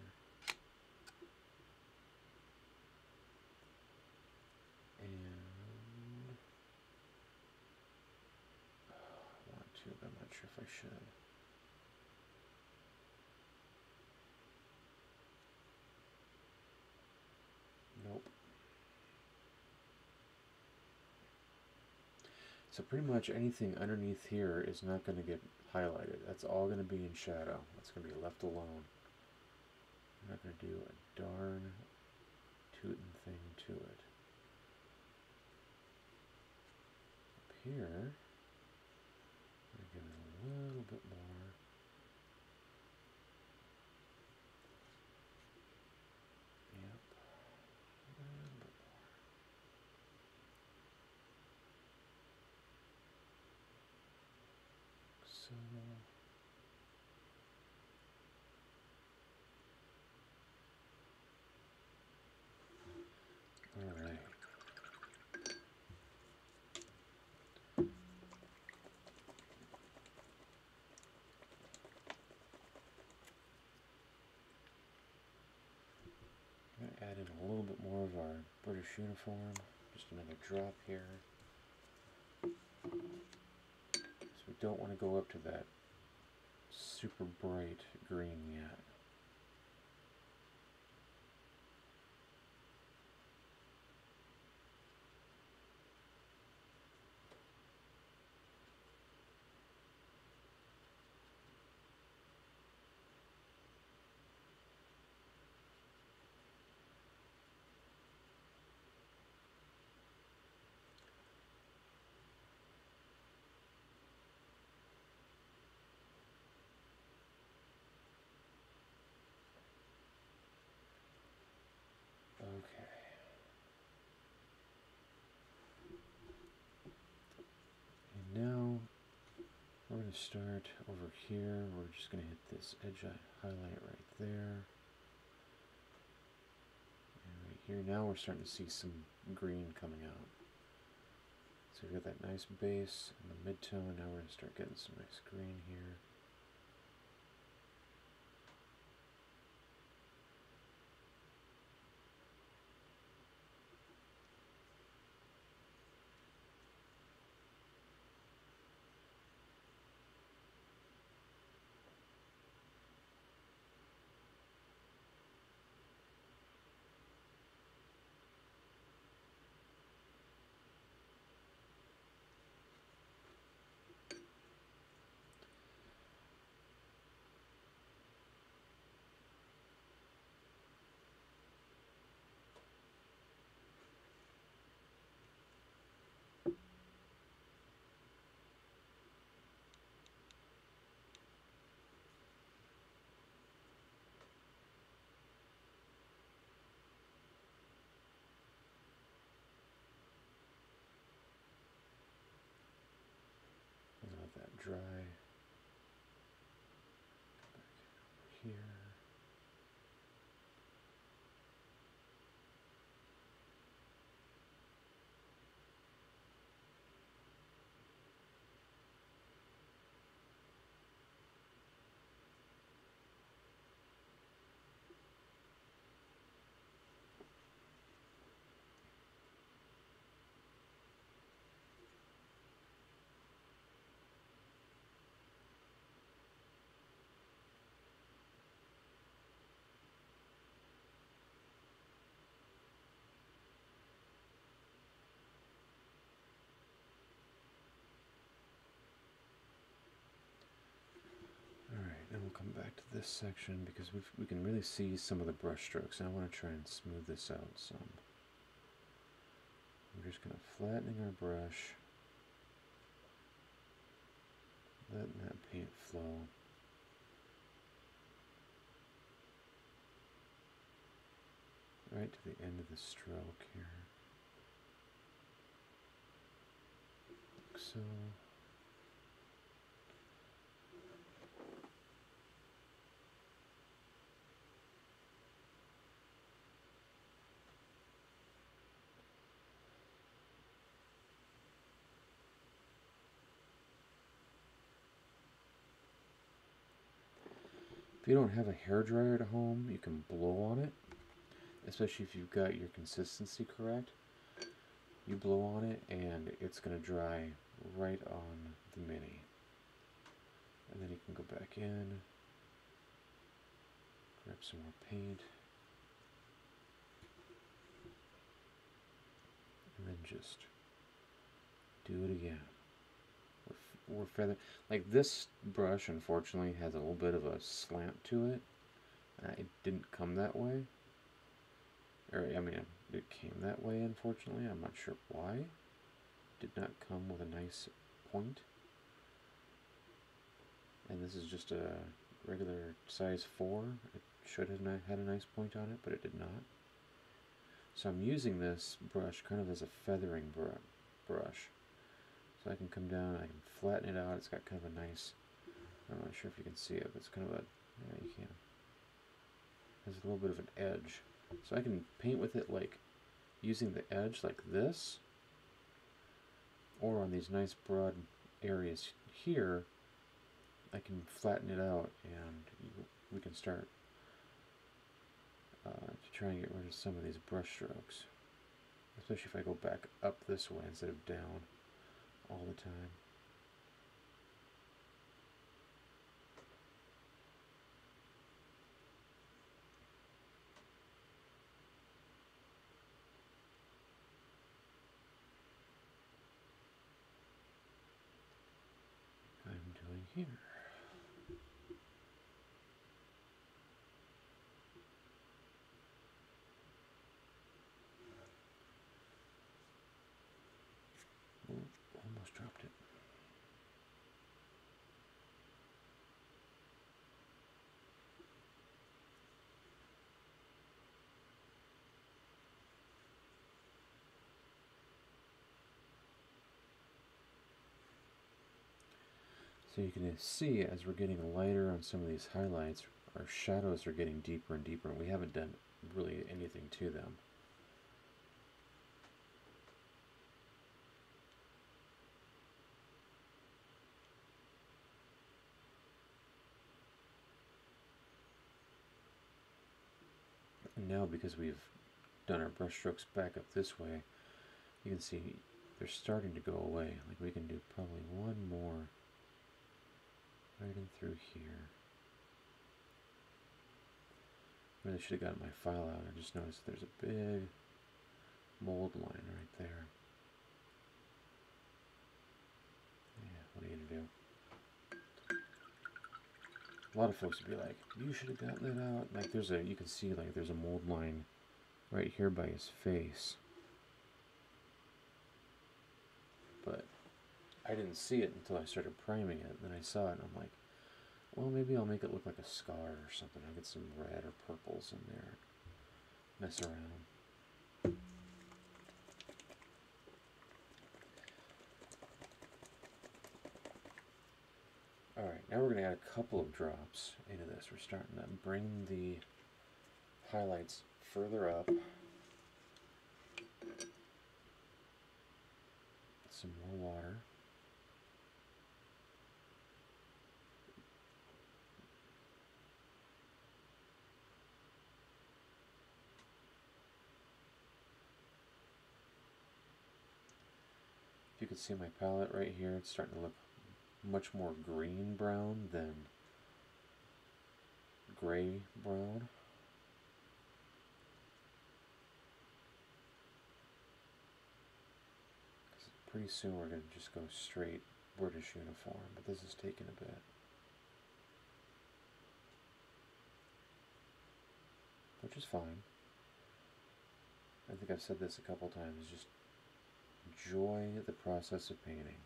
if I should. Nope. So pretty much anything underneath here is not going to get highlighted. That's all going to be in shadow. That's going to be left alone. I'm not going to do a darn tootin' thing to it. Up here, I'm give it a little bit more. Yep, a little bit more. So. All right. I'm gonna add in a little bit more of our British uniform. Just another drop here. So we don't want to go up to that super bright green yet. Okay. And now we're going to start over here. We're just going to hit this edge hi- highlight right there. And right here, now we're starting to see some green coming out. So we've got that nice base and the midtone. Now we're going to start getting some nice green here. This section because we we can really see some of the brush strokes. I want to try and smooth this out some. We're just kind of flattening our brush, letting that paint flow. Right to the end of the stroke here. Like so. If you don't have a hair dryer at home, you can blow on it, especially if you've got your consistency correct. You blow on it and it's going to dry right on the mini. And then you can go back in, grab some more paint, and then just do it again. Were feather. Like this brush unfortunately has a little bit of a slant to it. Uh, it didn't come that way. Or I mean it came that way unfortunately. I'm not sure why. It did not come with a nice point. point and this is just a regular size 4 it should have had a nice point on it but it did not. So I'm using this brush kind of as a feathering br brush so I can come down, I can flatten it out. It's got kind of a nice, I'm not sure if you can see it, but it's kind of a, yeah, you can. There's a little bit of an edge. So I can paint with it like using the edge like this, or on these nice broad areas here, I can flatten it out and we can start uh, to try and get rid of some of these brush strokes. Especially if I go back up this way instead of down all the time. I'm doing here. almost dropped it. So you can see as we're getting lighter on some of these highlights, our shadows are getting deeper and deeper, and we haven't done really anything to them. And now because we've done our brush strokes back up this way, you can see they're starting to go away. Like we can do probably one more right in through here. Really should have gotten my file out. I just noticed there's a big mold line right there. Yeah, what are you gonna do? A lot of folks would be like, you should have gotten that out. Like there's a, you can see like there's a mold line right here by his face. But I didn't see it until I started priming it. and Then I saw it and I'm like, well, maybe I'll make it look like a scar or something. I'll get some red or purples in there. Mess around. Alright, now we're going to add a couple of drops into this. We're starting to bring the highlights further up. Some more water. See my palette right here, it's starting to look much more green brown than gray brown. Pretty soon we're going to just go straight British uniform, but this is taking a bit. Which is fine. I think I've said this a couple times, just enjoy the process of painting.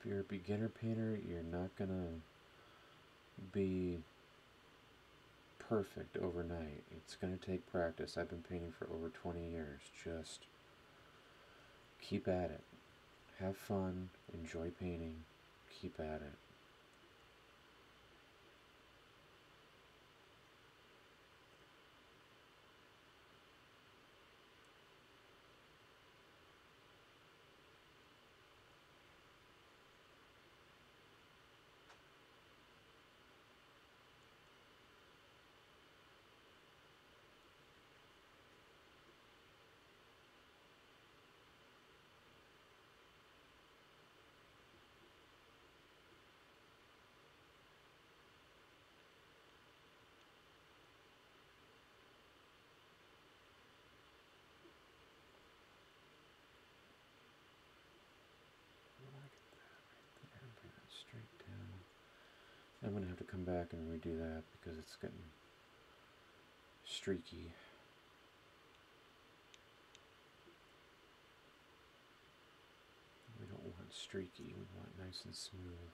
If you're a beginner painter, you're not gonna be perfect overnight. It's gonna take practice. I've been painting for over 20 years. Just keep at it. Have fun, enjoy painting, keep at it. I'm going to have to come back and redo that because it's getting streaky. We don't want streaky, we want nice and smooth.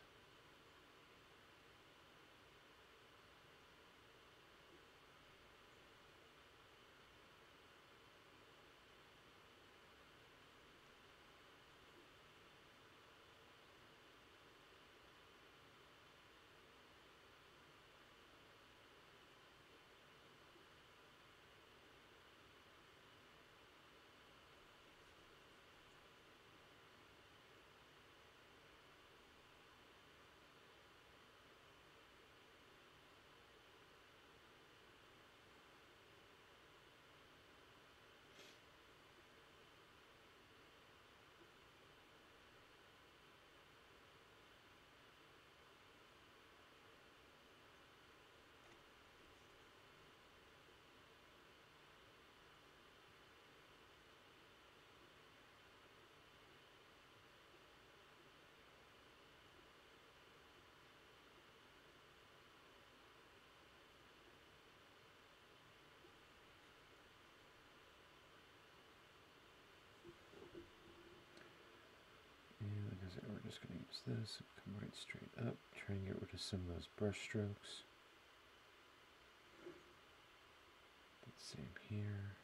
And like I said, we're just going to use this, come right straight up, try and get rid of some of those brush strokes. Same here.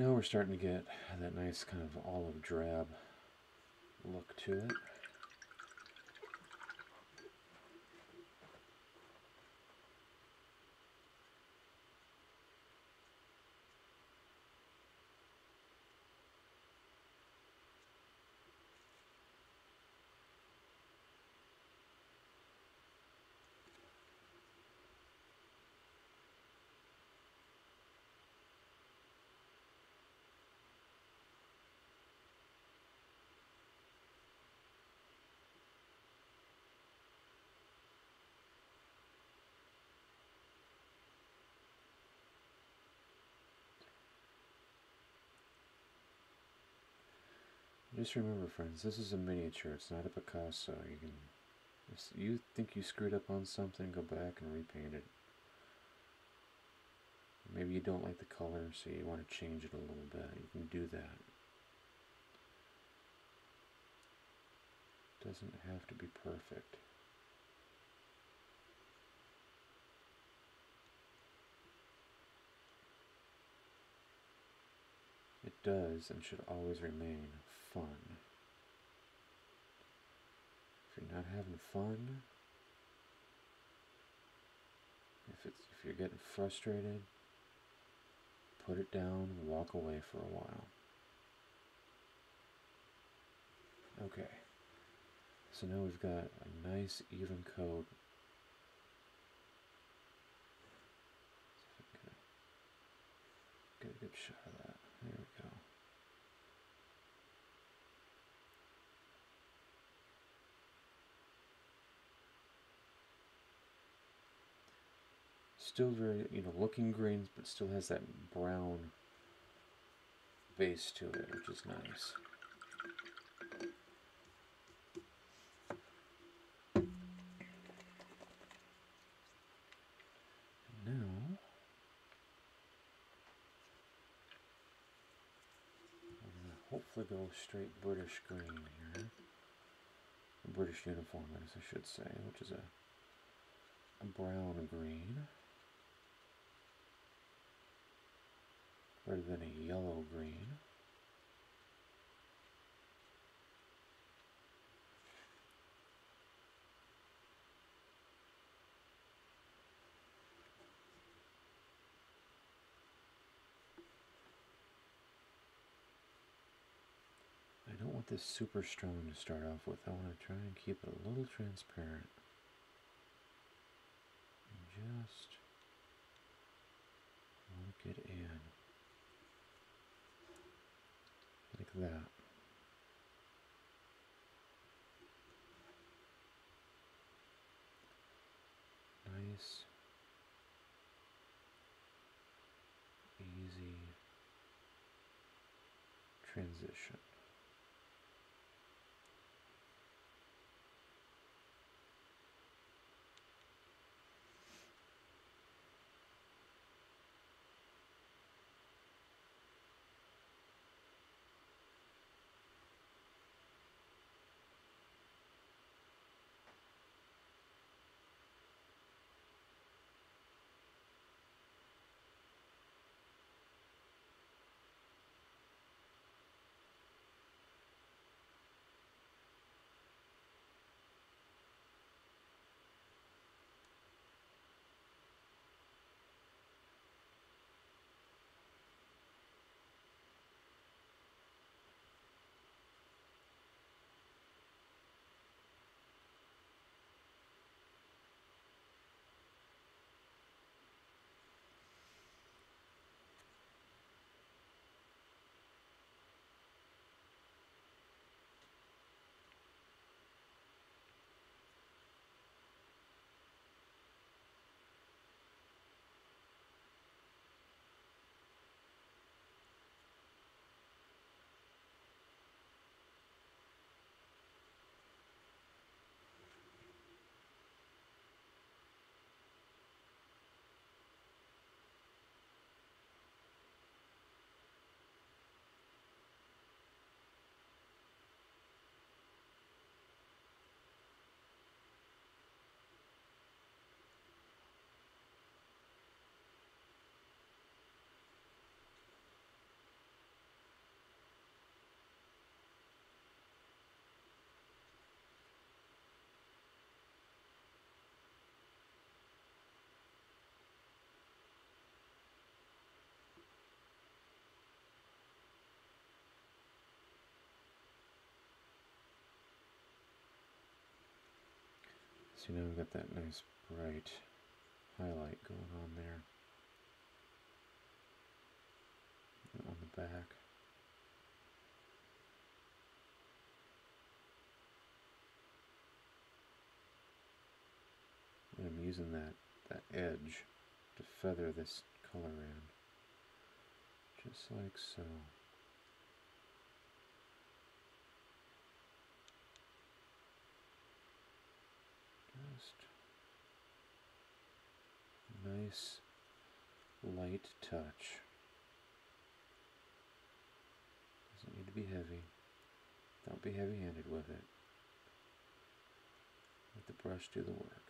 Now we're starting to get that nice kind of olive drab look to it. Just remember, friends, this is a miniature. It's not a Picasso. You can, if you think you screwed up on something, go back and repaint it. Maybe you don't like the color, so you want to change it a little bit. You can do that. Doesn't have to be perfect. It does and should always remain fun. If you're not having fun, if it's if you're getting frustrated, put it down, walk away for a while. Okay. So now we've got a nice even coat. Get a good shot of that. There we go. Still very, you know, looking green, but still has that brown base to it, which is nice. now, hopefully go straight British green here. British uniform, I should say, which is a, a brown green. Rather than a yellow green. I don't want this super strong to start off with. I want to try and keep it a little transparent. And just get in like that. Nice, easy transition. So now we've got that nice bright highlight going on there. And on the back. And I'm using that, that edge to feather this color in. Just like so. Just nice light touch. Doesn't need to be heavy. Don't be heavy handed with it. Let the brush do the work.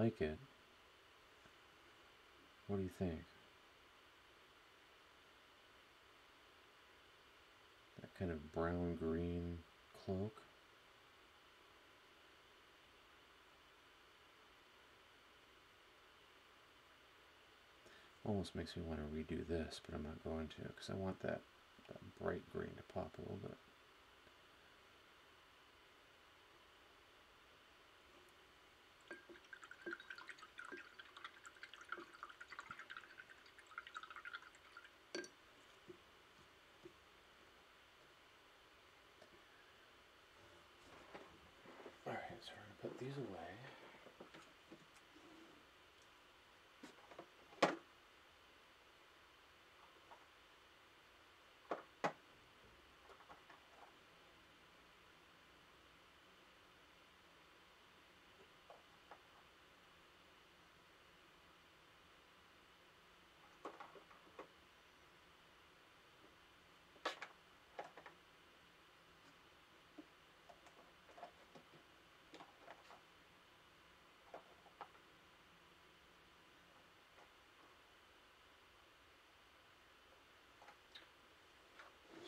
Like it. What do you think? That kind of brown green cloak. Almost makes me want to redo this, but I'm not going to because I want that, that bright green to pop a little bit. Alright, so we're going to put these away.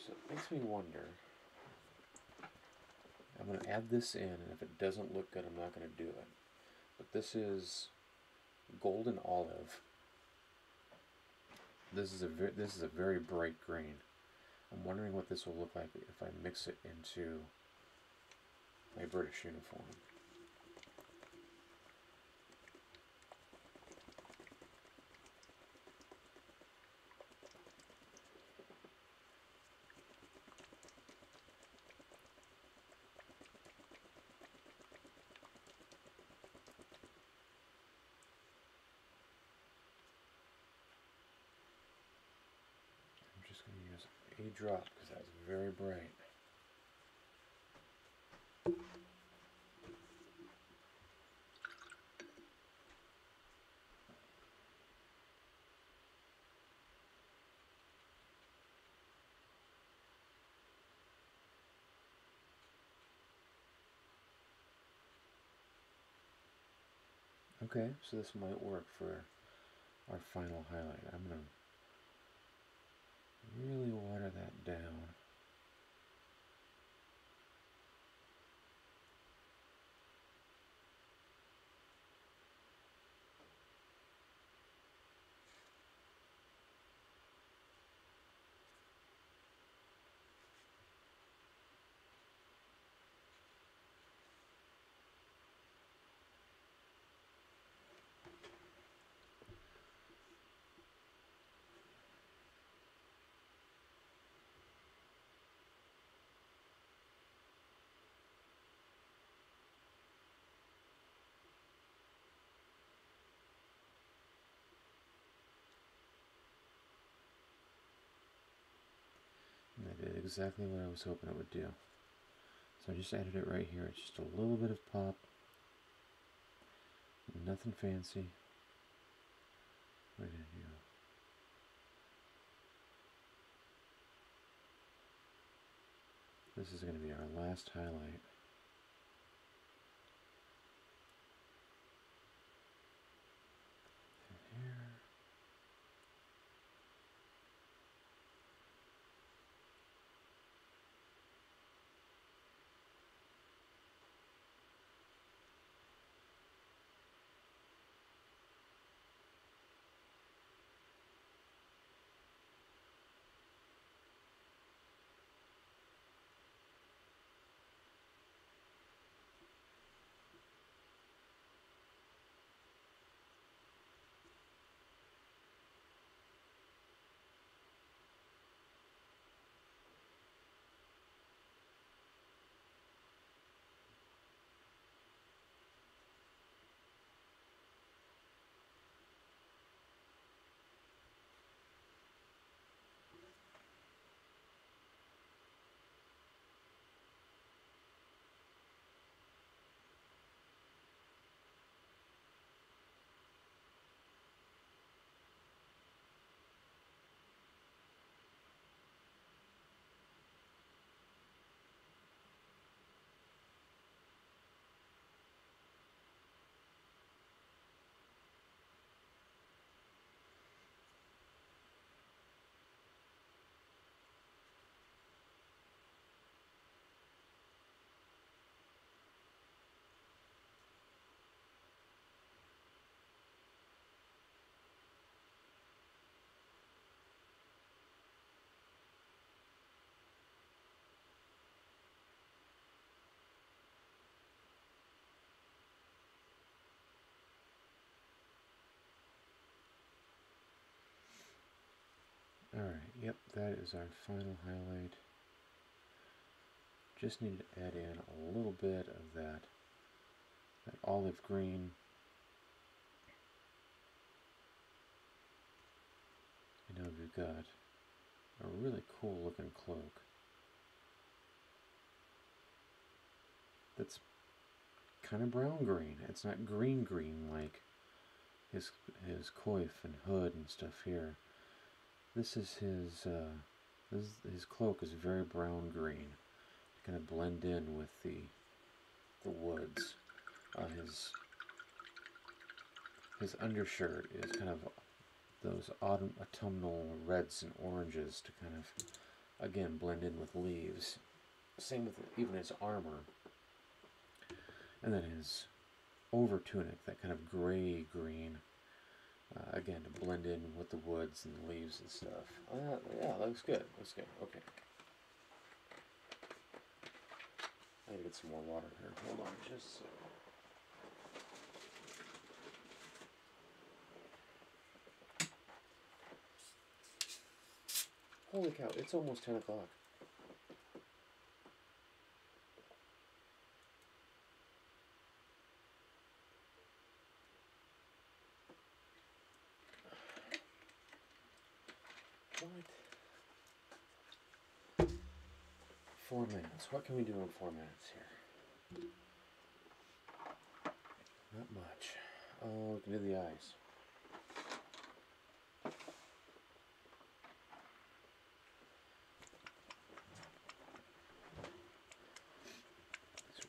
So it makes me wonder. I'm going to add this in, and if it doesn't look good, I'm not going to do it. But this is golden olive. This is a this is a very bright green. I'm wondering what this will look like if I mix it into my British uniform. I'm just going to use a drop because that's very bright. Okay, so this might work for our final highlight. I'm going to really water that down. Exactly what I was hoping it would do. So I just added it right here. It's just a little bit of pop. Nothing fancy. What did I do? This is going to be our last highlight. Yep, that is our final highlight. Just need to add in a little bit of that, that olive green. You know, we've got a really cool looking cloak. That's kind of brown green. It's not green green like his his coif and hood and stuff here. This is his uh, this his cloak is very brown green to kind of blend in with the the woods. Uh, his his undershirt is kind of those autumn autumnal reds and oranges to kind of again blend in with leaves. Same with even his armor. And then his over tunic, that kind of gray green, uh, again to blend in with the woods and the leaves and stuff. Uh, yeah, looks good. Looks good. Okay. I need to get some more water here. Hold on just second. Holy cow, it's almost 10 o'clock. four minutes. What can we do in four minutes here? Not much. Oh, we can do the eyes.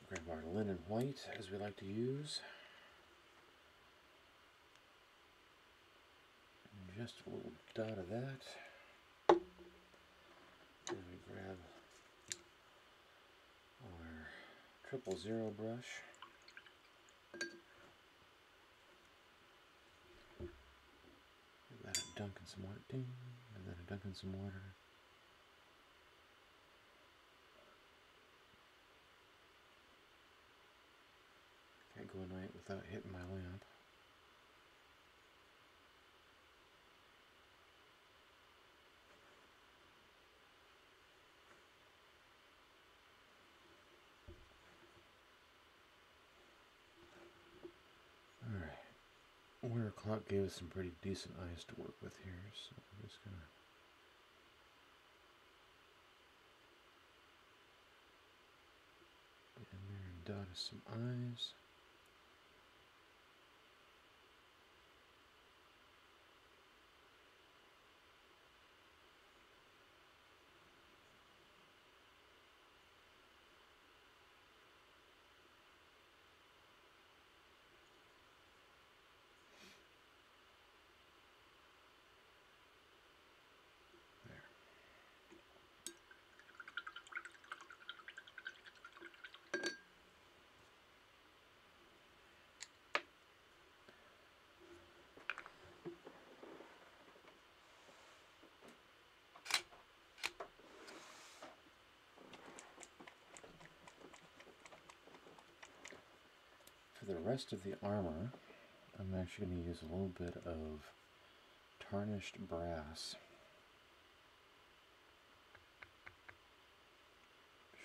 Grab our linen white, as we like to use. And just a little dot of that. And we grab triple zero brush. Let it dunk in some water. Ding. And then a dunk in some water. Can't go a night without hitting my lamp. Werner Klocke gave us some pretty decent eyes to work with here, so I'm just gonna get in there and dot us some eyes. For the rest of the armor, I'm actually going to use a little bit of tarnished brass.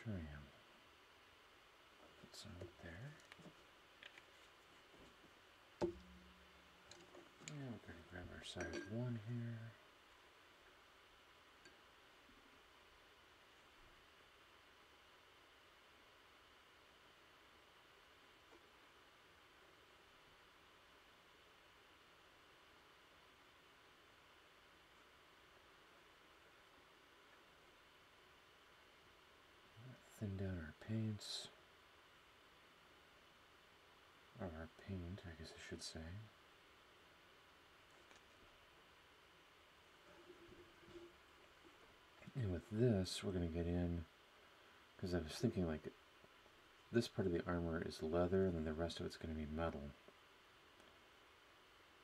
Sure I am. Put some up there. Yeah, we're going to grab our size 1 here. Thin down our paints, or our paint, I guess I should say. And with this, we're going to get in, because I was thinking like this part of the armor is leather, and then the rest of it's going to be metal.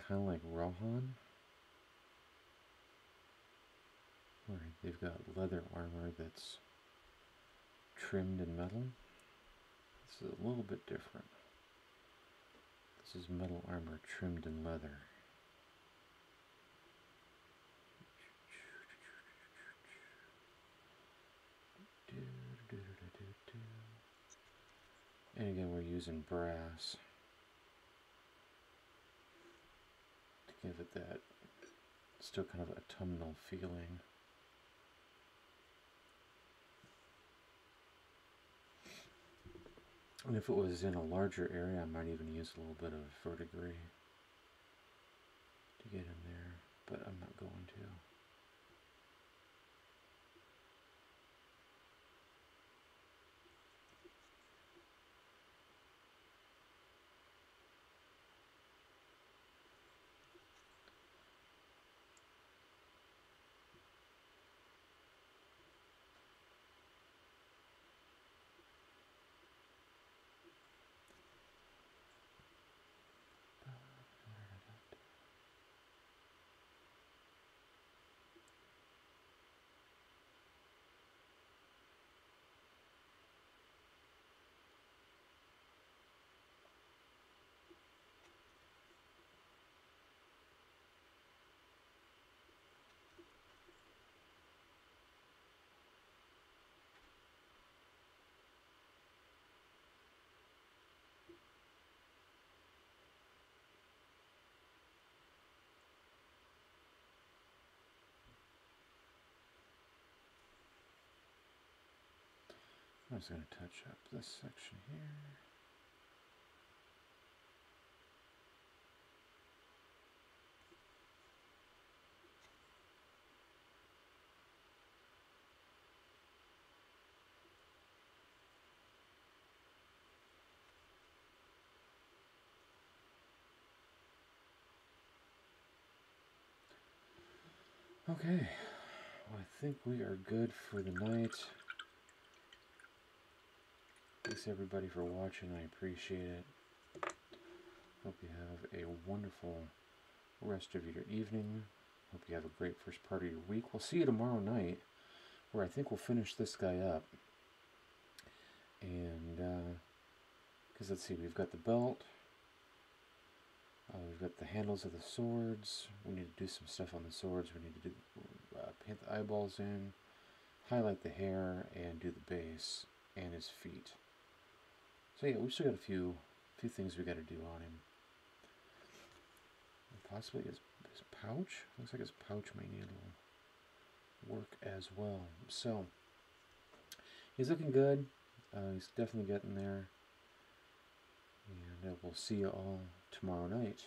Kind of like Rohan. Where they've got leather armor that's trimmed in metal. This is a little bit different. This is metal armor trimmed in leather. And again, we're using brass to give it that still kind of autumnal feeling. And if it was in a larger area, I might even use a little bit of verdigris to get in there, but I'm not going to. I'm just going to touch up this section here. Okay, well, I think we are good for the night. Thanks everybody for watching. I appreciate it. Hope you have a wonderful rest of your evening. Hope you have a great first part of your week. We'll see you tomorrow night, where I think we'll finish this guy up. And, because uh, let's see, we've got the belt. Uh, we've got the handles of the swords. We need to do some stuff on the swords. We need to do, uh, paint the eyeballs in, highlight the hair, and do the base and his feet. So yeah, we've still got a few few things we got to do on him. And possibly his, his pouch. Looks like his pouch may need a little work as well. So he's looking good. Uh, he's definitely getting there. And uh, we'll see you all tomorrow night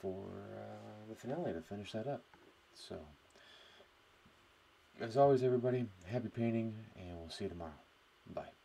for uh, the finale to finish that up. So, as always, everybody, happy painting, and we'll see you tomorrow. Bye.